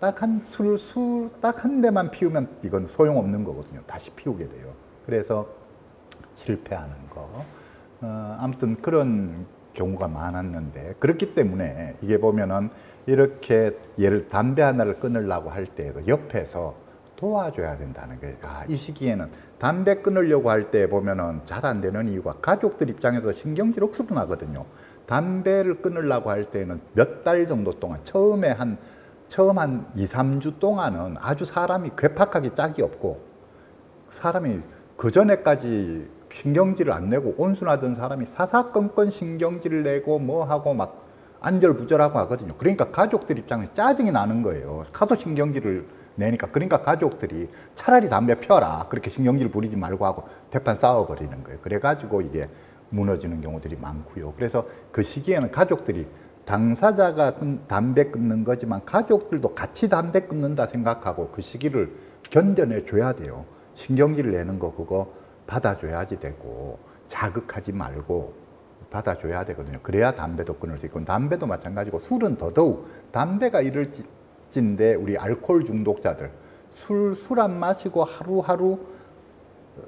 딱 한 술, 술, 딱 한 대만 피우면 이건 소용없는 거거든요. 다시 피우게 돼요. 그래서 실패하는 거. 어, 아무튼 그런 경우가 많았는데 그렇기 때문에 이게 보면은 이렇게 예를 담배 하나를 끊으려고 할 때에도 옆에서 도와줘야 된다는 거예요. 아, 이 시기에는 담배 끊으려고 할 때 보면은 잘 안 되는 이유가 가족들 입장에서 신경질 억수로 나거든요. 담배를 끊으려고 할 때는 몇 달 정도 동안 처음에 한 처음 한 2, 3주 동안은 아주 사람이 괴팍하게 짝이 없고 사람이 그 전에까지 신경질을 안 내고 온순하던 사람이 사사건건 신경질을 내고 뭐 하고 막 안절부절하고 하거든요. 그러니까 가족들 입장에 짜증이 나는 거예요. 하도 신경질을 내니까 그러니까 가족들이 차라리 담배 펴라 그렇게 신경질 부리지 말고 하고 대판 싸워버리는 거예요. 그래가지고 이게 무너지는 경우들이 많고요. 그래서 그 시기에는 가족들이 당사자가 담배 끊는 거지만 가족들도 같이 담배 끊는다 생각하고 그 시기를 견뎌내 줘야 돼요. 신경질 내는 거 그거 받아줘야지 되고 자극하지 말고 받아줘야 되거든요. 그래야 담배도 끊을 수 있고 담배도 마찬가지고 술은 더더욱 담배가 이럴 진데 우리 알코올 중독자들 술 술 안 마시고 하루하루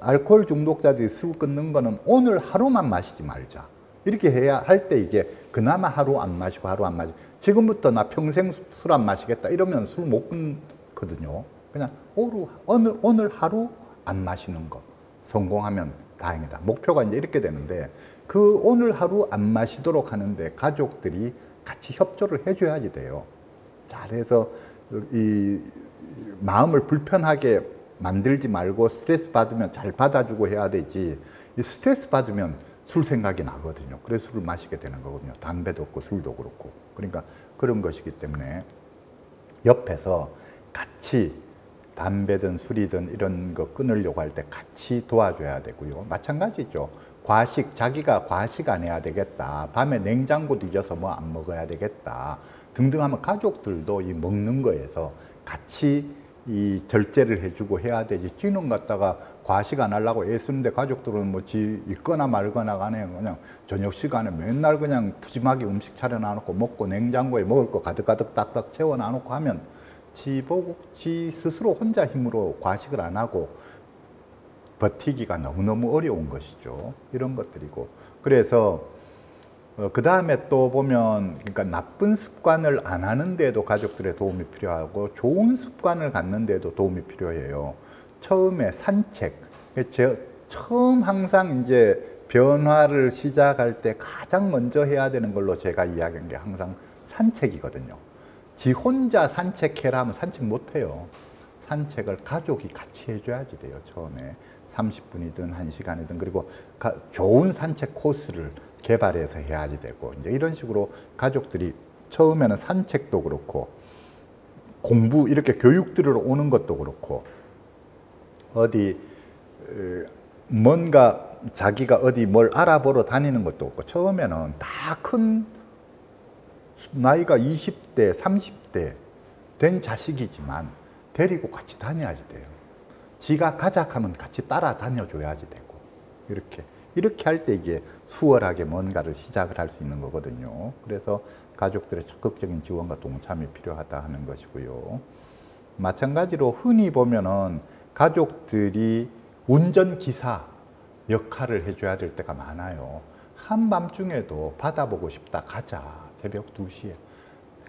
알코올 중독자들이 술 끊는 거는 오늘 하루만 마시지 말자. 이렇게 해야 할 때 이게 그나마 하루 안 마시고 하루 안 마시고 지금부터 나 평생 술 안 마시겠다 이러면 술 못 끊거든요. 그냥 오늘, 오늘, 오늘 하루 안 마시는 거 성공하면 다행이다. 목표가 이제 이렇게 되는데 그 오늘 하루 안 마시도록 하는데 가족들이 같이 협조를 해줘야지 돼요. 잘해서 이 마음을 불편하게 만들지 말고 스트레스 받으면 잘 받아주고 해야 되지. 이 스트레스 받으면 술 생각이 나거든요. 그래서 술을 마시게 되는 거거든요. 담배도 없고 술도 그렇고. 그러니까 그런 것이기 때문에 옆에서 같이 담배든 술이든 이런 거 끊으려고 할 때 같이 도와줘야 되고요. 마찬가지죠. 과식, 자기가 과식 안 해야 되겠다. 밤에 냉장고 뒤져서 뭐 안 먹어야 되겠다. 등등 하면 가족들도 이 먹는 거에서 같이 이 절제를 해주고 해야 되지. 지는 갖다가 과식 안 하려고 애쓰는데 가족들은 뭐지 있거나 말거나 간에 그냥 저녁 시간에 맨날 그냥 푸짐하게 음식 차려 놔놓고 먹고 냉장고에 먹을 거 가득가득 딱딱 채워 놔놓고 하면 지 보고 지 스스로 혼자 힘으로 과식을 안 하고 버티기가 너무너무 어려운 것이죠. 이런 것들이고. 그래서 어, 그 다음에 또 보면 그러니까 나쁜 습관을 안 하는데도 가족들의 도움이 필요하고 좋은 습관을 갖는데도 도움이 필요해요. 처음에 산책, 제 처음 항상 이제 변화를 시작할 때 가장 먼저 해야 되는 걸로 제가 이야기한 게 항상 산책이거든요. 지 혼자 산책해라 하면 산책 못 해요. 산책을 가족이 같이 해줘야지 돼요, 처음에. 30분이든 1시간이든 그리고 가, 좋은 산책 코스를 개발해서 해야지 되고 이제 이런 식으로 가족들이 처음에는 산책도 그렇고 공부 이렇게 교육 들으러 오는 것도 그렇고 어디 뭔가 자기가 어디 뭘 알아보러 다니는 것도 없고 처음에는 다 큰 나이가 20대, 30대 된 자식이지만 데리고 같이 다녀야지 돼요. 지가 가자 하면 같이 따라 다녀줘야지 되고 이렇게 이렇게 할 때 이게 수월하게 뭔가를 시작을 할 수 있는 거거든요. 그래서 가족들의 적극적인 지원과 동참이 필요하다 하는 것이고요. 마찬가지로 흔히 보면은 가족들이 운전기사 역할을 해줘야 될 때가 많아요. 한밤중에도 바다 보고 싶다 가자 새벽 2시에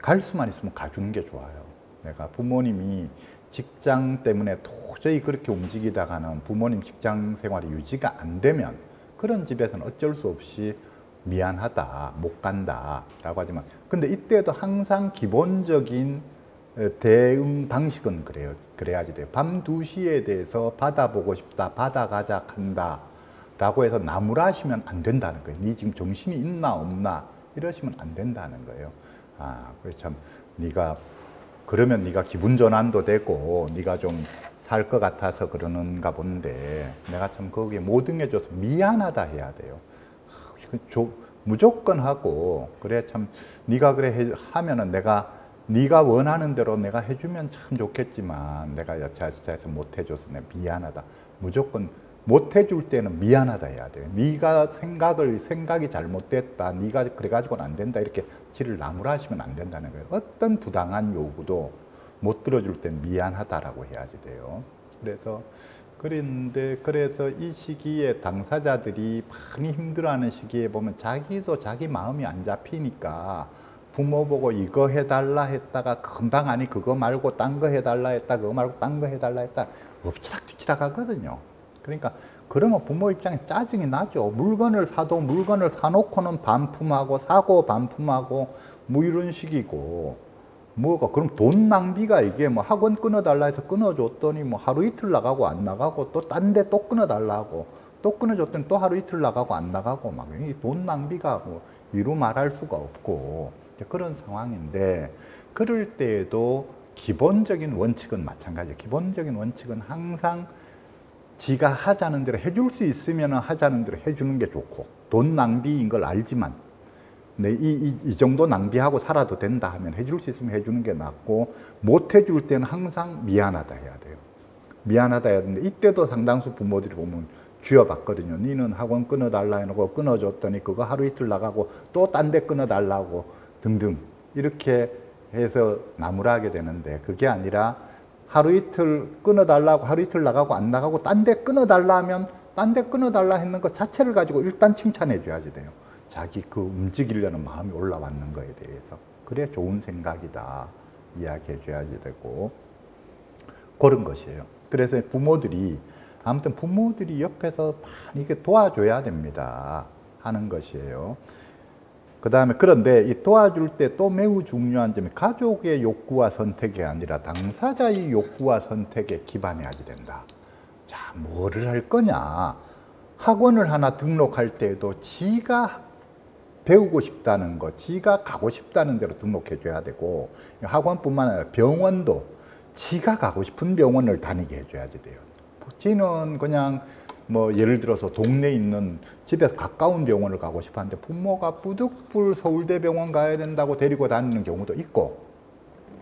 갈 수만 있으면 가주는 게 좋아요. 내가 부모님이 직장 때문에 도저히 그렇게 움직이다가는 부모님 직장 생활이 유지가 안 되면 그런 집에서는 어쩔 수 없이 미안하다, 못 간다 라고 하지만 근데 이때도 항상 기본적인 대응 방식은 그래요. 그래야지 돼요. 밤 2시에 대해서 바다 보고 싶다, 바다 가자 한다 라고 해서 나무라시면 안 된다는 거예요. 네 지금 정신이 있나 없나 이러시면 안 된다는 거예요. 아, 그래서 참 네가 그러면 네가 기분 전환도 되고 네가 좀 살 것 같아서 그러는가 본데 내가 참 거기에 못 응해줘서 미안하다 해야 돼요. 조, 무조건 하고 그래 참 네가 그래 해, 하면은 내가 네가 원하는 대로 내가 해주면 참 좋겠지만 내가 여차여차해서 못 해줘서 내가 미안하다. 무조건 못 해줄 때는 미안하다 해야 돼요. 네가 생각을 생각이 잘못됐다. 네가 그래 가지고는 안 된다. 이렇게 지를 나무라시면 안 된다는 거예요. 어떤 부당한 요구도 못 들어줄 땐 미안하다라고 해야지 돼요. 그래서 그런데 그래서 이 시기에 당사자들이 많이 힘들어하는 시기에 보면 자기도 자기 마음이 안 잡히니까 부모 보고 이거 해달라 했다가 금방 아니 그거 말고 딴 거 해달라 했다 그거 말고 딴 거 해달라 했다 엎치락뒤치락 하거든요. 그러니까 그러면 부모 입장에 짜증이 나죠. 물건을 사도 물건을 사놓고는 반품하고 사고 반품하고 뭐 이런 식이고 뭐가 그럼 돈 낭비가 이게 뭐 학원 끊어달라 해서 끊어줬더니 뭐 하루 이틀 나가고 안 나가고 또 딴 데 또 끊어달라고 또 끊어줬더니 또 하루 이틀 나가고 안 나가고 막 이 돈 낭비가 뭐 이루 말할 수가 없고 그런 상황인데 그럴 때에도 기본적인 원칙은 마찬가지예요. 기본적인 원칙은 항상 지가 하자는 대로 해줄 수 있으면 하자는 대로 해주는 게 좋고 돈 낭비인 걸 알지만 네, 이, 이, 이, 정도 낭비하고 살아도 된다 하면 해줄 수 있으면 해주는 게 낫고 못 해줄 때는 항상 미안하다 해야 돼요. 미안하다 해야 되는데 이때도 상당수 부모들이 보면 쥐어봤거든요. 니는 학원 끊어달라 해놓고 끊어줬더니 그거 하루 이틀 나가고 또 딴 데 끊어달라고 등등 이렇게 해서 나무라하게 되는데 그게 아니라 하루 이틀 끊어달라고 하루 이틀 나가고 안 나가고 딴 데 끊어달라 하면 딴 데 끊어달라 했는 것 자체를 가지고 일단 칭찬해 줘야지 돼요. 자기 그 움직이려는 마음이 올라왔는 거에 대해서. 그래 좋은 생각이다. 이야기해 줘야지 되고. 그런 것이에요. 그래서 부모들이 아무튼 부모들이 옆에서 많이 도와줘야 됩니다. 하는 것이에요. 그 다음에 그런데 이 도와줄 때 또 매우 중요한 점이 가족의 욕구와 선택이 아니라 당사자의 욕구와 선택에 기반해야지 된다. 자, 뭐를 할 거냐? 학원을 하나 등록할 때에도 지가 배우고 싶다는 거, 지가 가고 싶다는 대로 등록해 줘야 되고 학원뿐만 아니라 병원도 지가 가고 싶은 병원을 다니게 해줘야지 돼요. 지는 그냥 뭐 예를 들어서 동네에 있는 집에서 가까운 병원을 가고 싶어 하는데 부모가 뿌득불 서울대병원 가야 된다고 데리고 다니는 경우도 있고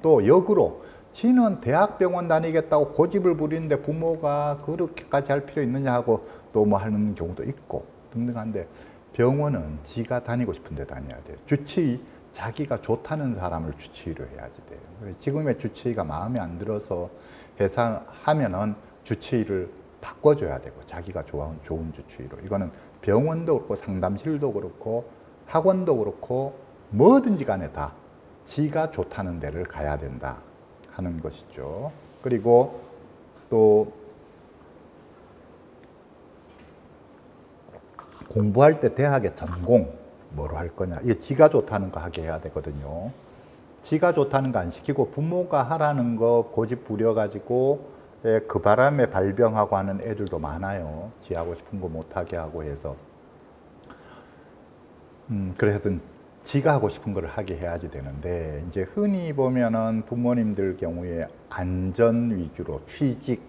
또 역으로 지는 대학병원 다니겠다고 고집을 부리는데 부모가 그렇게까지 할 필요 있느냐 하고 또 뭐 하는 경우도 있고 등등한데 병원은 지가 다니고 싶은 데 다녀야 돼요. 주치의 자기가 좋다는 사람을 주치의로 해야지 돼요. 지금의 주치의가 마음에 안 들어서 회사 하면은 주치의를 바꿔줘야 되고 자기가 좋아하는 좋은 주치의로 이거는 병원도 그렇고 상담실도 그렇고 학원도 그렇고 뭐든지 간에 다 지가 좋다는 데를 가야 된다 하는 것이죠. 그리고 또 공부할 때 대학의 전공 뭐로 할 거냐. 이게 지가 좋다는 거 하게 해야 되거든요. 지가 좋다는 거 안 시키고 부모가 하라는 거 고집 부려가지고 예, 그 바람에 발병하고 하는 애들도 많아요. 지 하고 싶은 거 못하게 하고 해서. 음, 그래서 지가 하고 싶은 걸 하게 해야지 되는데, 이제 흔히 보면은 부모님들 경우에 안전 위주로 취직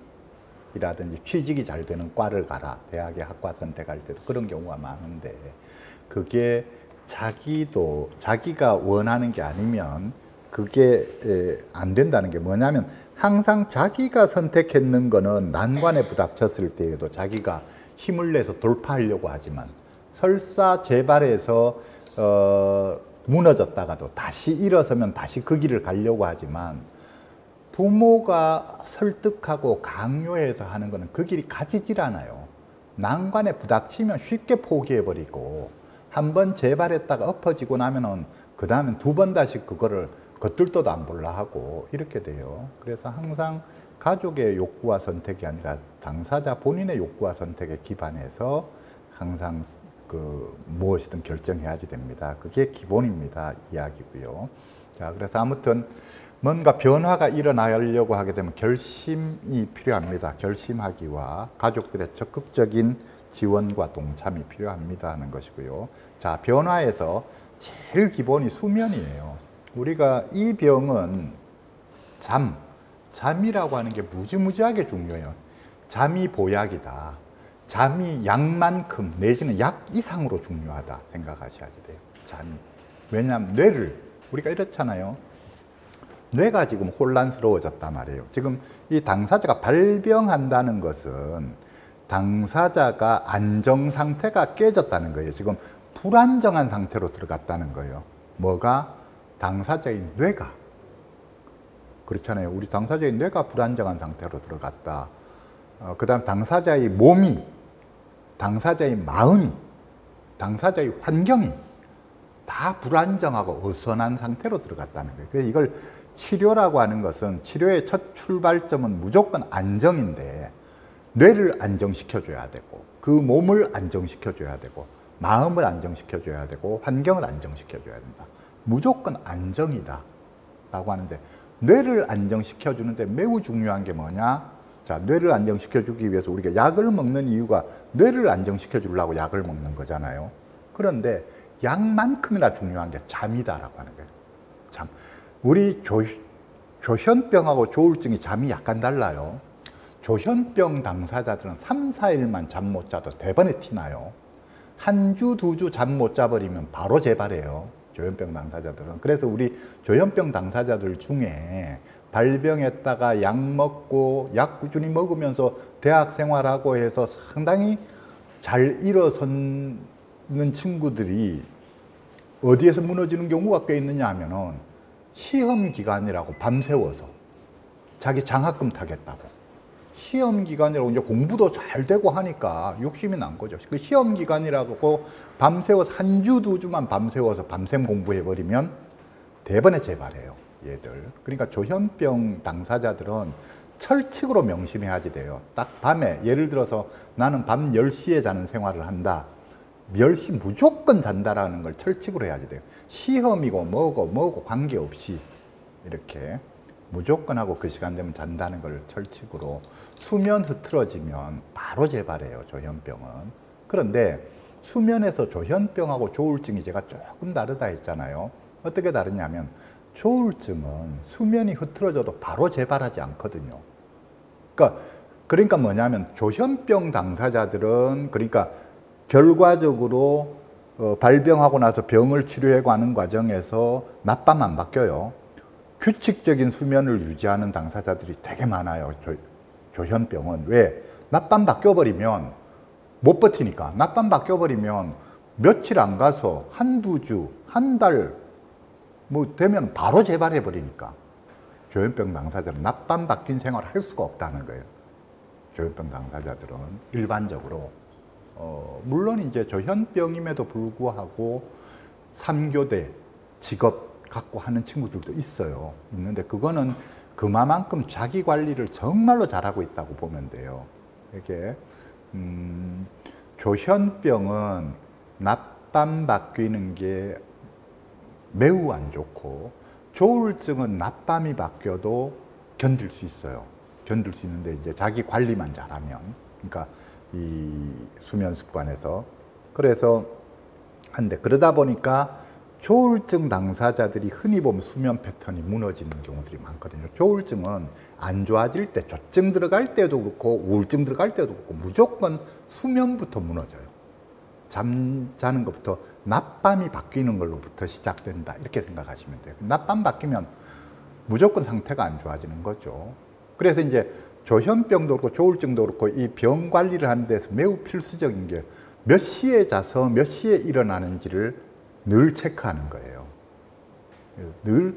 이라든지 취직이 잘 되는 과를 가라. 대학에 학과 선택할 때도 그런 경우가 많은데, 그게 자기도, 자기가 원하는 게 아니면 그게 안 된다는 게 뭐냐면 항상 자기가 선택했는 거는 난관에 부닥쳤을 때에도 자기가 힘을 내서 돌파하려고 하지만 설사 재발해서 어, 무너졌다가도 다시 일어서면 다시 그 길을 가려고 하지만 부모가 설득하고 강요해서 하는 거는 그 길이 가지질 않아요. 난관에 부닥치면 쉽게 포기해버리고 한 번 재발했다가 엎어지고 나면은 그 다음엔 두 번 다시 그거를 겉들떠도 안 볼라 하고 이렇게 돼요. 그래서 항상 가족의 욕구와 선택이 아니라 당사자 본인의 욕구와 선택에 기반해서 항상 그 무엇이든 결정해야지 됩니다. 그게 기본입니다. 이야기고요. 자, 그래서 아무튼 뭔가 변화가 일어나려고 하게 되면 결심이 필요합니다. 결심하기와 가족들의 적극적인 지원과 동참이 필요합니다 하는 것이고요. 자, 변화에서 제일 기본이 수면이에요. 우리가 이 병은 잠, 잠이라고 하는 게 무지무지하게 중요해요. 잠이 보약이다. 잠이 약만큼 내지는 약 이상으로 중요하다 생각하셔야 돼요. 잠이. 왜냐하면 뇌를 우리가 이렇잖아요. 뇌가 지금 혼란스러워졌단 말이에요. 지금 이 당사자가 발병한다는 것은 당사자가 안정 상태가 깨졌다는 거예요. 지금 불안정한 상태로 들어갔다는 거예요. 뭐가? 당사자의 뇌가 그렇잖아요. 우리 당사자의 뇌가 불안정한 상태로 들어갔다. 어, 그 다음 당사자의 몸이, 당사자의 마음이, 당사자의 환경이 다 불안정하고 어선한 상태로 들어갔다는 거예요. 그래서 이걸 치료라고 하는 것은 치료의 첫 출발점은 무조건 안정인데 뇌를 안정시켜줘야 되고 그 몸을 안정시켜줘야 되고 마음을 안정시켜줘야 되고 환경을 안정시켜줘야 된다. 무조건 안정이다. 라고 하는데 뇌를 안정시켜 주는데 매우 중요한 게 뭐냐? 자, 뇌를 안정시켜 주기 위해서 우리가 약을 먹는 이유가 뇌를 안정시켜 주려고 약을 먹는 거잖아요. 그런데 약만큼이나 중요한 게 잠이다라고 하는 거예요. 잠. 우리 조, 조현병하고 조울증이 잠이 약간 달라요. 조현병 당사자들은 3, 4일만 잠 못 자도 대번에 티나요. 한 주, 두 주 잠 못 자버리면 바로 재발해요. 조현병 당사자들은. 그래서 우리 조현병 당사자들 중에 발병했다가 약 먹고 약 꾸준히 먹으면서 대학 생활하고 해서 상당히 잘 일어서는 친구들이 어디에서 무너지는 경우가 꽤 있느냐 하면은 시험 기간이라고 밤새워서 자기 장학금 타겠다고 시험 기간이라고 이제 공부도 잘 되고 하니까 욕심이 난 거죠. 그 시험 기간이라고 밤새워서 한 주, 두 주만 밤새워서 밤샘 공부해 버리면 대번에 재발해요. 얘들. 그러니까 조현병 당사자들은 철칙으로 명심해야지 돼요. 딱 밤에, 예를 들어서 나는 밤 10시에 자는 생활을 한다. 10시 무조건 잔다라는 걸 철칙으로 해야지 돼요. 시험이고 뭐고 뭐고 관계없이 이렇게 무조건 하고 그 시간 되면 잔다는 걸 철칙으로 수면 흐트러지면 바로 재발해요, 조현병은. 그런데 수면에서 조현병하고 조울증이 제가 조금 다르다 했잖아요. 어떻게 다르냐면 조울증은 수면이 흐트러져도 바로 재발하지 않거든요. 그러니까 그러니까 뭐냐면 조현병 당사자들은 그러니까 결과적으로 어, 발병하고 나서 병을 치료해 가는 과정에서 낮밤 안 바뀌어요. 규칙적인 수면을 유지하는 당사자들이 되게 많아요. 조, 조현병은. 왜? 낮밤 바뀌어버리면 못 버티니까. 낮밤 바뀌어버리면 며칠 안 가서 한두 주, 한 달, 뭐 되면 바로 재발해버리니까. 조현병 당사자들은 낮밤 바뀐 생활을 할 수가 없다는 거예요. 조현병 당사자들은 일반적으로. 어, 물론 이제 조현병임에도 불구하고 3교대 직업 갖고 하는 친구들도 있어요. 있는데 그거는 그만큼 자기 관리를 정말로 잘하고 있다고 보면 돼요. 이게 음, 조현병은 낮밤 바뀌는 게 매우 안 좋고 조울증은 낮밤이 바뀌어도 견딜 수 있어요. 견딜 수 있는데 이제 자기 관리만 잘하면 그러니까 이 수면 습관에서 그래서 한데 그러다 보니까 조울증 당사자들이 흔히 보면 수면 패턴이 무너지는 경우들이 많거든요. 조울증은 안 좋아질 때, 조증 들어갈 때도 그렇고 우울증 들어갈 때도 그렇고 무조건 수면부터 무너져요. 잠자는 것부터 낮밤이 바뀌는 걸로부터 시작된다 이렇게 생각하시면 돼요. 낮밤 바뀌면 무조건 상태가 안 좋아지는 거죠. 그래서 이제 조현병도 그렇고 조울증도 그렇고 이 병 관리를 하는 데서 매우 필수적인 게 몇 시에 자서 몇 시에 일어나는지를 늘 체크하는 거예요. 늘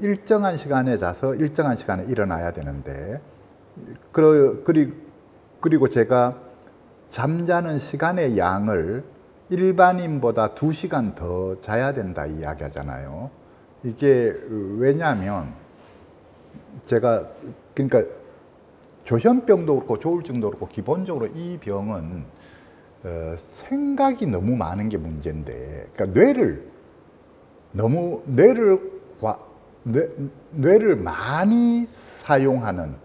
일정한 시간에 자서 일정한 시간에 일어나야 되는데 그리고 제가 잠자는 시간의 양을 일반인보다 두시간더 자야 된다 이야기 하잖아요. 이게 왜냐하면 제가 그러니까 조현병도 그렇고 조울증도 그렇고 기본적으로 이 병은 어, 생각이 너무 많은 게 문제인데, 그러니까 뇌를 너무 뇌를 과, 뇌, 뇌를 많이 사용하는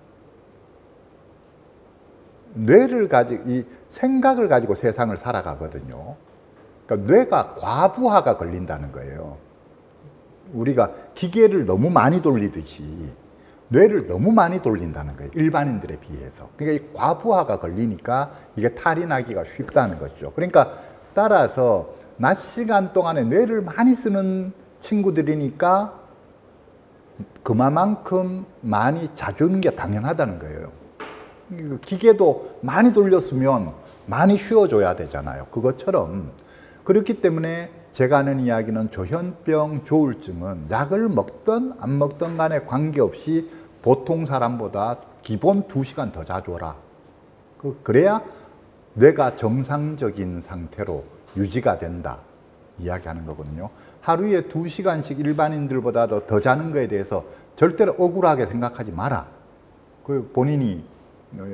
뇌를 가지고 이 생각을 가지고 세상을 살아가거든요. 그러니까 뇌가 과부하가 걸린다는 거예요. 우리가 기계를 너무 많이 돌리듯이 뇌를 너무 많이 돌린다는 거예요. 일반인들에 비해서. 그러니까 이 과부하가 걸리니까 이게 탈이 나기가 쉽다는 거죠. 그러니까 따라서 낮 시간 동안에 뇌를 많이 쓰는 친구들이니까 그만큼 많이 자주는 게 당연하다는 거예요. 기계도 많이 돌렸으면 많이 쉬어줘야 되잖아요. 그것처럼 그렇기 때문에 제가 하는 이야기는 조현병 조울증은 약을 먹던 안 먹던 간에 관계없이 보통 사람보다 기본 두시간더 자줘라. 그, 그래야 뇌가 정상적인 상태로 유지가 된다. 이야기하는 거거든요. 하루에 두시간씩 일반인들보다도 더 자는 거에 대해서 절대로 억울하게 생각하지 마라. 그 본인이 어,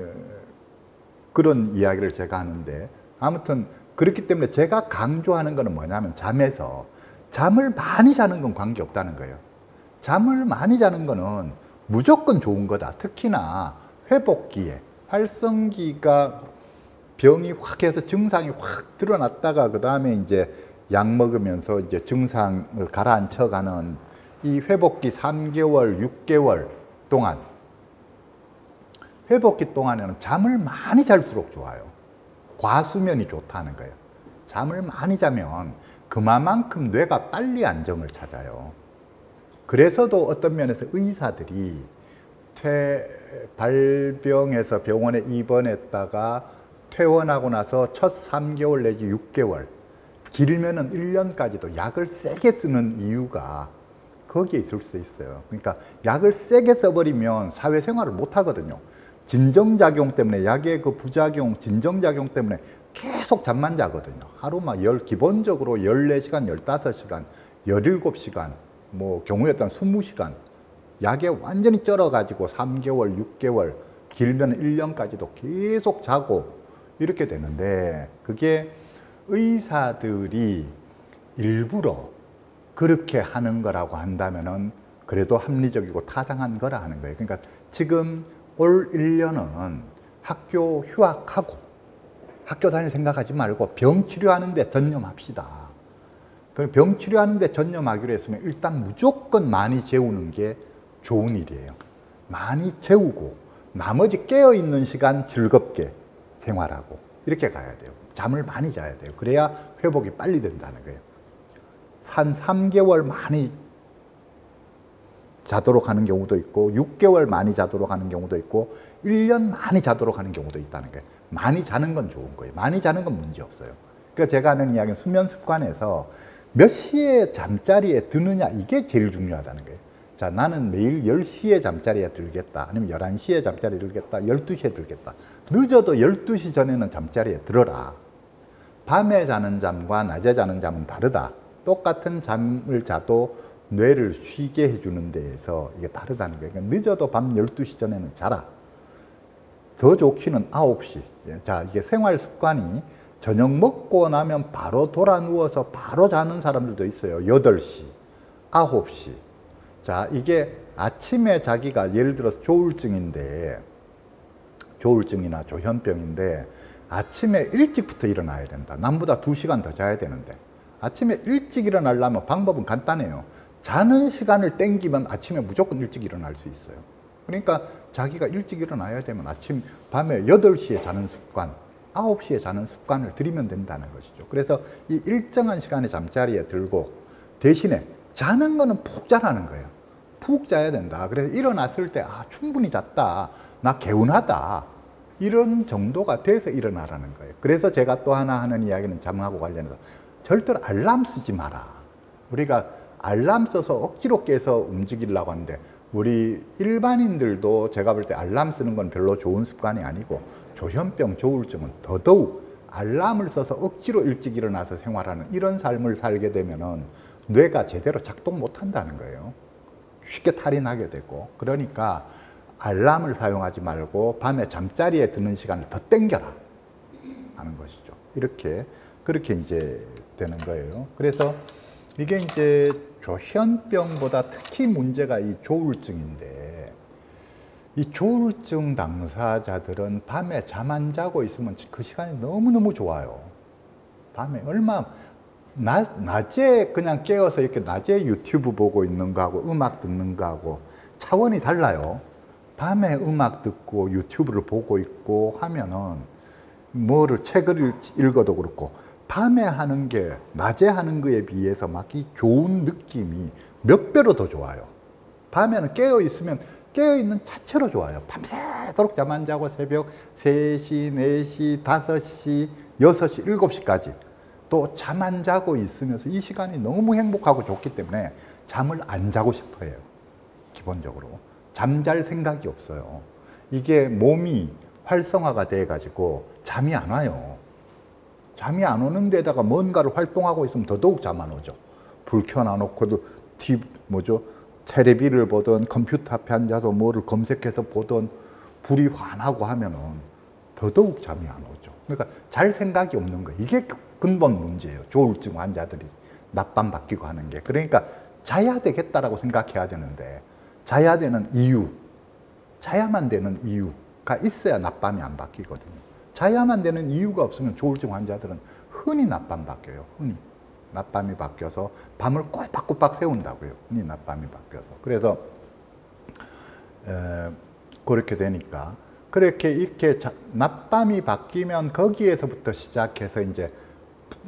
그런 이야기를 제가 하는데 아무튼 그렇기 때문에 제가 강조하는 거는 뭐냐면 잠에서 잠을 많이 자는 건 관계없다는 거예요. 잠을 많이 자는 거는 무조건 좋은 거다. 특히나 회복기에 활성기가 병이 확 해서 증상이 확 드러났다가 그 다음에 이제 약 먹으면서 이제 증상을 가라앉혀 가는 이 회복기 3개월, 6개월 동안 회복기 동안에는 잠을 많이 잘수록 좋아요. 과수면이 좋다는 거예요. 잠을 많이 자면 그만큼 뇌가 빨리 안정을 찾아요. 그래서도 어떤 면에서 의사들이 퇴, 발병해서 병원에 입원했다가 퇴원하고 나서 첫 3개월 내지 6개월, 길면은 1년까지도 약을 세게 쓰는 이유가 거기에 있을 수 있어요. 그러니까 약을 세게 써버리면 사회생활을 못 하거든요. 진정작용 때문에, 약의 그 부작용, 진정작용 때문에 계속 잠만 자거든요. 하루만 열, 기본적으로 14시간, 15시간, 17시간, 뭐 경우에 따라 20시간 약에 완전히 쩔어가지고 3개월, 6개월, 길면 1년까지도 계속 자고 이렇게 되는데 그게 의사들이 일부러 그렇게 하는 거라고 한다면은 그래도 합리적이고 타당한 거라 하는 거예요. 그러니까 지금 올 1년은 학교 휴학하고 학교 다닐 생각하지 말고 병 치료하는 데 전념합시다. 병 치료하는 데 전념하기로 했으면 일단 무조건 많이 재우는 게 좋은 일이에요. 많이 재우고 나머지 깨어 있는 시간 즐겁게 생활하고 이렇게 가야 돼요. 잠을 많이 자야 돼요. 그래야 회복이 빨리 된다는 거예요. 한 3개월 많이 자도록 하는 경우도 있고 6개월 많이 자도록 하는 경우도 있고 1년 많이 자도록 하는 경우도 있다는 거예요. 많이 자는 건 좋은 거예요. 많이 자는 건 문제 없어요. 그러니까 제가 하는 이야기는 수면 습관에서 몇 시에 잠자리에 드느냐 이게 제일 중요하다는 거예요. 자, 나는 매일 10시에 잠자리에 들겠다. 아니면 11시에 잠자리에 들겠다. 12시에 들겠다. 늦어도 12시 전에는 잠자리에 들어라. 밤에 자는 잠과 낮에 자는 잠은 다르다. 똑같은 잠을 자도 뇌를 쉬게 해주는 데에서 이게 다르다는 거예요. 그러니까 늦어도 밤 12시 전에는 자라. 더 좋기는 9시. 자, 이게 생활 습관이 저녁 먹고 나면 바로 돌아 누워서 바로 자는 사람들도 있어요. 8시, 9시. 자, 이게 아침에 자기가 예를 들어서 조울증인데, 조울증이나 조현병인데, 아침에 일찍부터 일어나야 된다. 남보다 2시간 더 자야 되는데. 아침에 일찍 일어나려면 방법은 간단해요. 자는 시간을 땡기면 아침에 무조건 일찍 일어날 수 있어요. 그러니까 자기가 일찍 일어나야 되면 아침 밤에 8시에 자는 습관, 9시에 자는 습관을 들이면 된다는 것이죠. 그래서 이 일정한 시간에 잠자리에 들고 대신에 자는 거는 푹 자라는 거예요. 푹 자야 된다. 그래서 일어났을 때, 아, 충분히 잤다. 나 개운하다. 이런 정도가 돼서 일어나라는 거예요. 그래서 제가 또 하나 하는 이야기는 잠하고 관련해서 절대로 알람 쓰지 마라. 우리가 알람 써서 억지로 깨서 움직이려고 하는데 우리 일반인들도 제가 볼 때 알람 쓰는 건 별로 좋은 습관이 아니고 조현병, 조울증은 더더욱 알람을 써서 억지로 일찍 일어나서 생활하는 이런 삶을 살게 되면은 뇌가 제대로 작동 못 한다는 거예요. 쉽게 탈이 나게 되고. 그러니까 알람을 사용하지 말고 밤에 잠자리에 드는 시간을 더 땡겨라 하는 것이죠. 이렇게 그렇게 이제 되는 거예요. 그래서 이게 이제 조현병보다 특히 문제가 이 조울증인데 이 조울증 당사자들은 밤에 잠 안 자고 있으면 그 시간이 너무너무 좋아요. 밤에 얼마 낮, 낮에 그냥 깨어서 이렇게 낮에 유튜브 보고 있는 거하고 음악 듣는 거하고 차원이 달라요. 밤에 음악 듣고 유튜브를 보고 있고 하면은 뭐를 책을 읽어도 그렇고 밤에 하는 게 낮에 하는 거에 비해서 막 이 좋은 느낌이 몇 배로 더 좋아요. 밤에는 깨어 있으면 깨어 있는 자체로 좋아요. 밤새도록 잠 안 자고 새벽 3시, 4시, 5시, 6시, 7시까지 또 잠 안 자고 있으면서 이 시간이 너무 행복하고 좋기 때문에 잠을 안 자고 싶어 해요. 기본적으로. 잠잘 생각이 없어요. 이게 몸이 활성화가 돼 가지고 잠이 안 와요. 잠이 안 오는 데다가 뭔가를 활동하고 있으면 더더욱 잠 안 오죠. 불 켜놔놓고도 티 뭐죠? 테레비를 보던 컴퓨터 앞에 앉아서 뭐를 검색해서 보던 불이 환하고 하면은 더더욱 잠이 안 오죠. 그러니까 잘 생각이 없는 거예요. 이게 근본 문제예요. 조울증 환자들이 낮밤 바뀌고 하는 게. 그러니까 자야 되겠다라고 생각해야 되는데 자야 되는 이유, 자야만 되는 이유가 있어야 낮밤이 안 바뀌거든요. 자야만 되는 이유가 없으면 조울증 환자들은 흔히 낮밤 바뀌어요. 흔히. 낮밤이 바뀌어서 밤을 꼬박꼬박 세운다고요. 흔히 낮밤이 바뀌어서. 그래서 에, 그렇게 되니까 그렇게 이렇게 자, 낮밤이 바뀌면 거기에서부터 시작해서 이제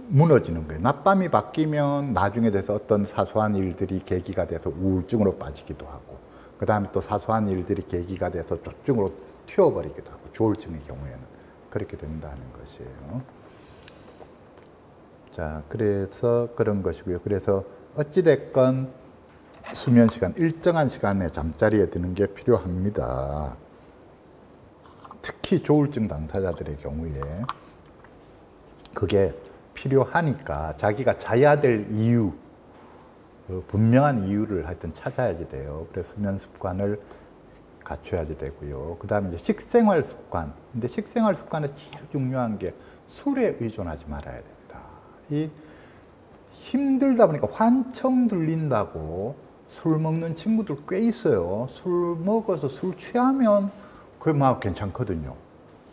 무너지는 거예요. 낮밤이 바뀌면 나중에 돼서 어떤 사소한 일들이 계기가 돼서 우울증으로 빠지기도 하고 그 다음에 또 사소한 일들이 계기가 돼서 조증으로 튀어버리기도 하고 조울증의 경우에는 그렇게 된다는 것이에요. 자, 그래서 그런 것이고요. 그래서 어찌됐건 수면 시간, 일정한 시간에 잠자리에 드는 게 필요합니다. 특히 조울증 당사자들의 경우에 그게 필요하니까 자기가 자야 될 이유, 그 분명한 이유를 하여튼 찾아야지 돼요. 그래서 수면 습관을 갖춰야지 되고요. 그 다음에 이제 식생활 습관. 근데 식생활 습관에 제일 중요한 게 술에 의존하지 말아야 된다. 이 힘들다 보니까 환청 들린다고 술 먹는 친구들 꽤 있어요. 술 먹어서 술 취하면 그게 막 괜찮거든요.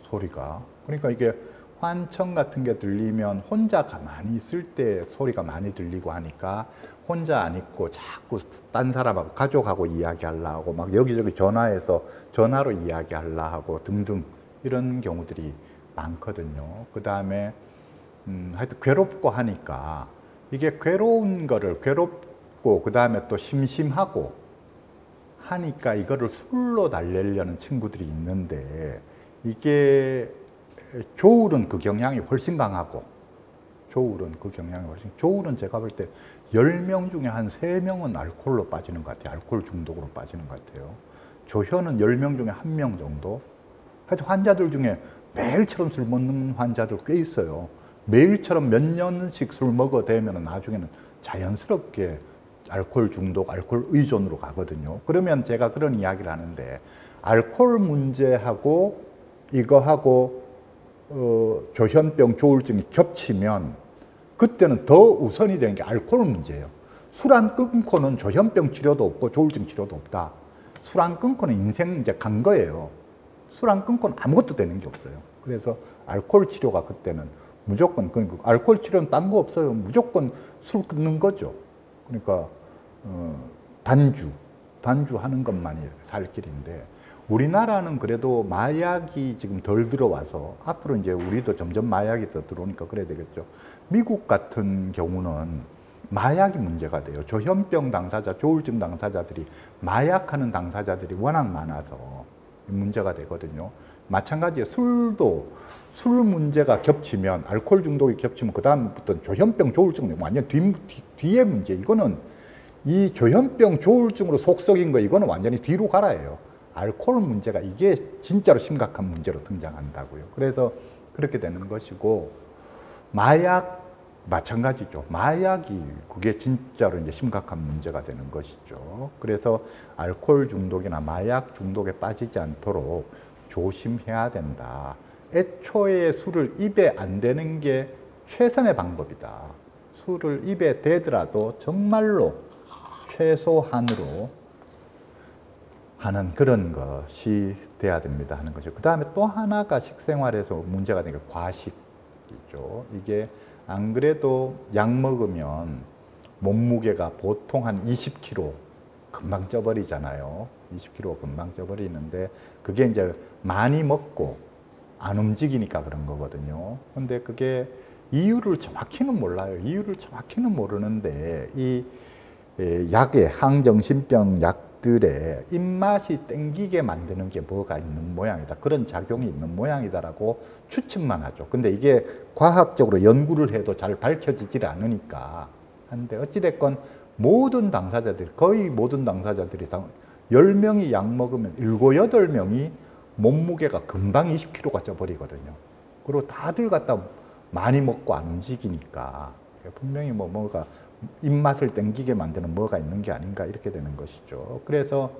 소리가. 그러니까 이게 환청 같은 게 들리면 혼자 가만히 있을 때 소리가 많이 들리고 하니까 혼자 안 있고 자꾸 딴 사람하고 가족하고 이야기하려 고막 여기저기 전화해서 전화로 이야기하려 하고 등등 이런 경우들이 많거든요. 그 다음에 음, 하여튼 괴롭고 하니까 이게 괴로운 거를 괴롭고 그 다음에 또 심심하고 하니까 이거를 술로 달래려는 친구들이 있는데 이게 조울은 그 경향이 훨씬 강하고 조울은 그 경향이 훨씬 조울은 제가 볼때열명 중에 한 세명은 알코올로 빠지는 것 같아요. 알코올 중독으로 빠지는 것 같아요. 조현은 열명 중에 한명 정도. 하여튼 환자들 중에 매일처럼 술 먹는 환자들 꽤 있어요. 매일처럼 몇 년씩 술 먹어 대면 나중에는 자연스럽게 알코올 중독, 알코올 의존으로 가거든요. 그러면 제가 그런 이야기를 하는데 알코올 문제하고 이거하고 어, 조현병 조울증이 겹치면 그때는 더 우선이 되는 게 알코올 문제예요. 술 안 끊고는 조현병 치료도 없고 조울증 치료도 없다. 술 안 끊고는 인생 이제 간 거예요. 술 안 끊고는 아무것도 되는 게 없어요. 그래서 알코올 치료가 그때는 무조건 그 알코올 치료는 딴 거 없어요. 무조건 술 끊는 거죠. 그러니까 어, 단주 단주 하는 것만이 살 길인데 우리나라는 그래도 마약이 지금 덜 들어와서 앞으로 이제 우리도 점점 마약이 더 들어오니까 그래야 되겠죠. 미국 같은 경우는 마약이 문제가 돼요. 조현병 당사자, 조울증 당사자들이 마약하는 당사자들이 워낙 많아서 문제가 되거든요. 마찬가지에 술도 술 문제가 겹치면 알코올 중독이 겹치면 그 다음부터 조현병, 조울증 완전 뒤, 뒤, 뒤에 문제. 이거는 이 조현병, 조울증으로 속썩인 거 이거는 완전히 뒤로 가라예요. 알코올 문제가 이게 진짜로 심각한 문제로 등장한다고요. 그래서 그렇게 되는 것이고 마약 마찬가지죠. 마약이 그게 진짜로 이제 심각한 문제가 되는 것이죠. 그래서 알코올 중독이나 마약 중독에 빠지지 않도록 조심해야 된다. 애초에 술을 입에 안 대는 게 최선의 방법이다. 술을 입에 대더라도 정말로 최소한으로 하는 그런 것이 돼야 됩니다 하는 거죠. 그 다음에 또 하나가 식생활에서 문제가 되는 게 과식이죠. 이게 안 그래도 약 먹으면 몸무게가 보통 한 20kg 금방 쪄버리잖아요. 20kg 금방 쪄버리는데 그게 이제 많이 먹고 안 움직이니까 그런 거거든요. 근데 그게 이유를 정확히는 몰라요. 이유를 정확히는 모르는데 이 약의 항정신병 약 들의 입맛이 땡기게 만드는 게 뭐가 있는 모양이다. 그런 작용이 있는 모양이다라고 추측만 하죠. 근데 이게 과학적으로 연구를 해도 잘 밝혀지질 않으니까. 한데 어찌됐건 모든 당사자들, 거의 모든 당사자들이 10명이 약 먹으면 7, 8명이 몸무게가 금방 20kg가 쪄버리거든요. 그리고 다들 갖다 많이 먹고 안 움직이니까 분명히 뭐 뭐가 입맛을 땡기게 만드는 뭐가 있는 게 아닌가 이렇게 되는 것이죠. 그래서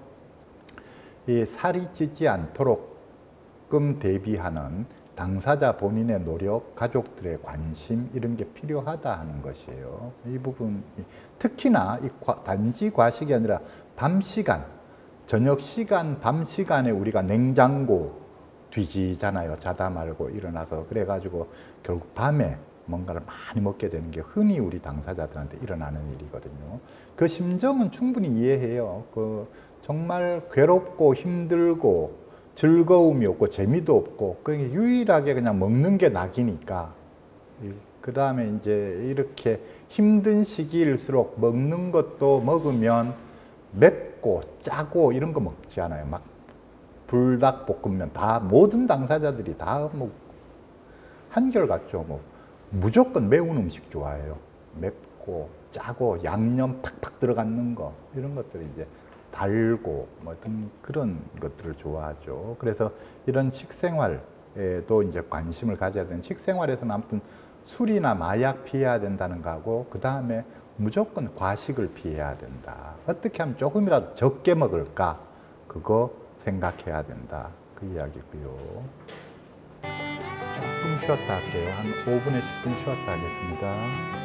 이 살이 찌지 않도록끔 대비하는 당사자 본인의 노력, 가족들의 관심 이런 게 필요하다 하는 것이에요. 이 부분 특히나 이 단지 과식이 아니라 밤 시간, 저녁 시간, 밤 시간에 우리가 냉장고 뒤지잖아요. 자다 말고 일어나서 그래가지고 결국 밤에 뭔가를 많이 먹게 되는 게 흔히 우리 당사자들한테 일어나는 일이거든요. 그 심정은 충분히 이해해요. 그 정말 괴롭고 힘들고 즐거움이 없고 재미도 없고 그 유일하게 그냥 먹는 게 낙이니까 그 다음에 이제 이렇게 힘든 시기일수록 먹는 것도 먹으면 맵고 짜고 이런 거 먹지 않아요. 막 불닭 볶음면 다 모든 당사자들이 다 뭐 한결같죠. 뭐 무조건 매운 음식 좋아해요. 맵고 짜고 양념 팍팍 들어가는 거 이런 것들이 이제 달고 뭐 어떤 그런 것들을 좋아하죠. 그래서 이런 식생활에도 이제 관심을 가져야 되는 식생활에서는 아무튼 술이나 마약 피해야 된다는 거하고 그 다음에 무조건 과식을 피해야 된다. 어떻게 하면 조금이라도 적게 먹을까? 그거 생각해야 된다. 그 이야기고요. 쉬었다 할게요. 한 5분에 10분 쉬었다 하겠습니다.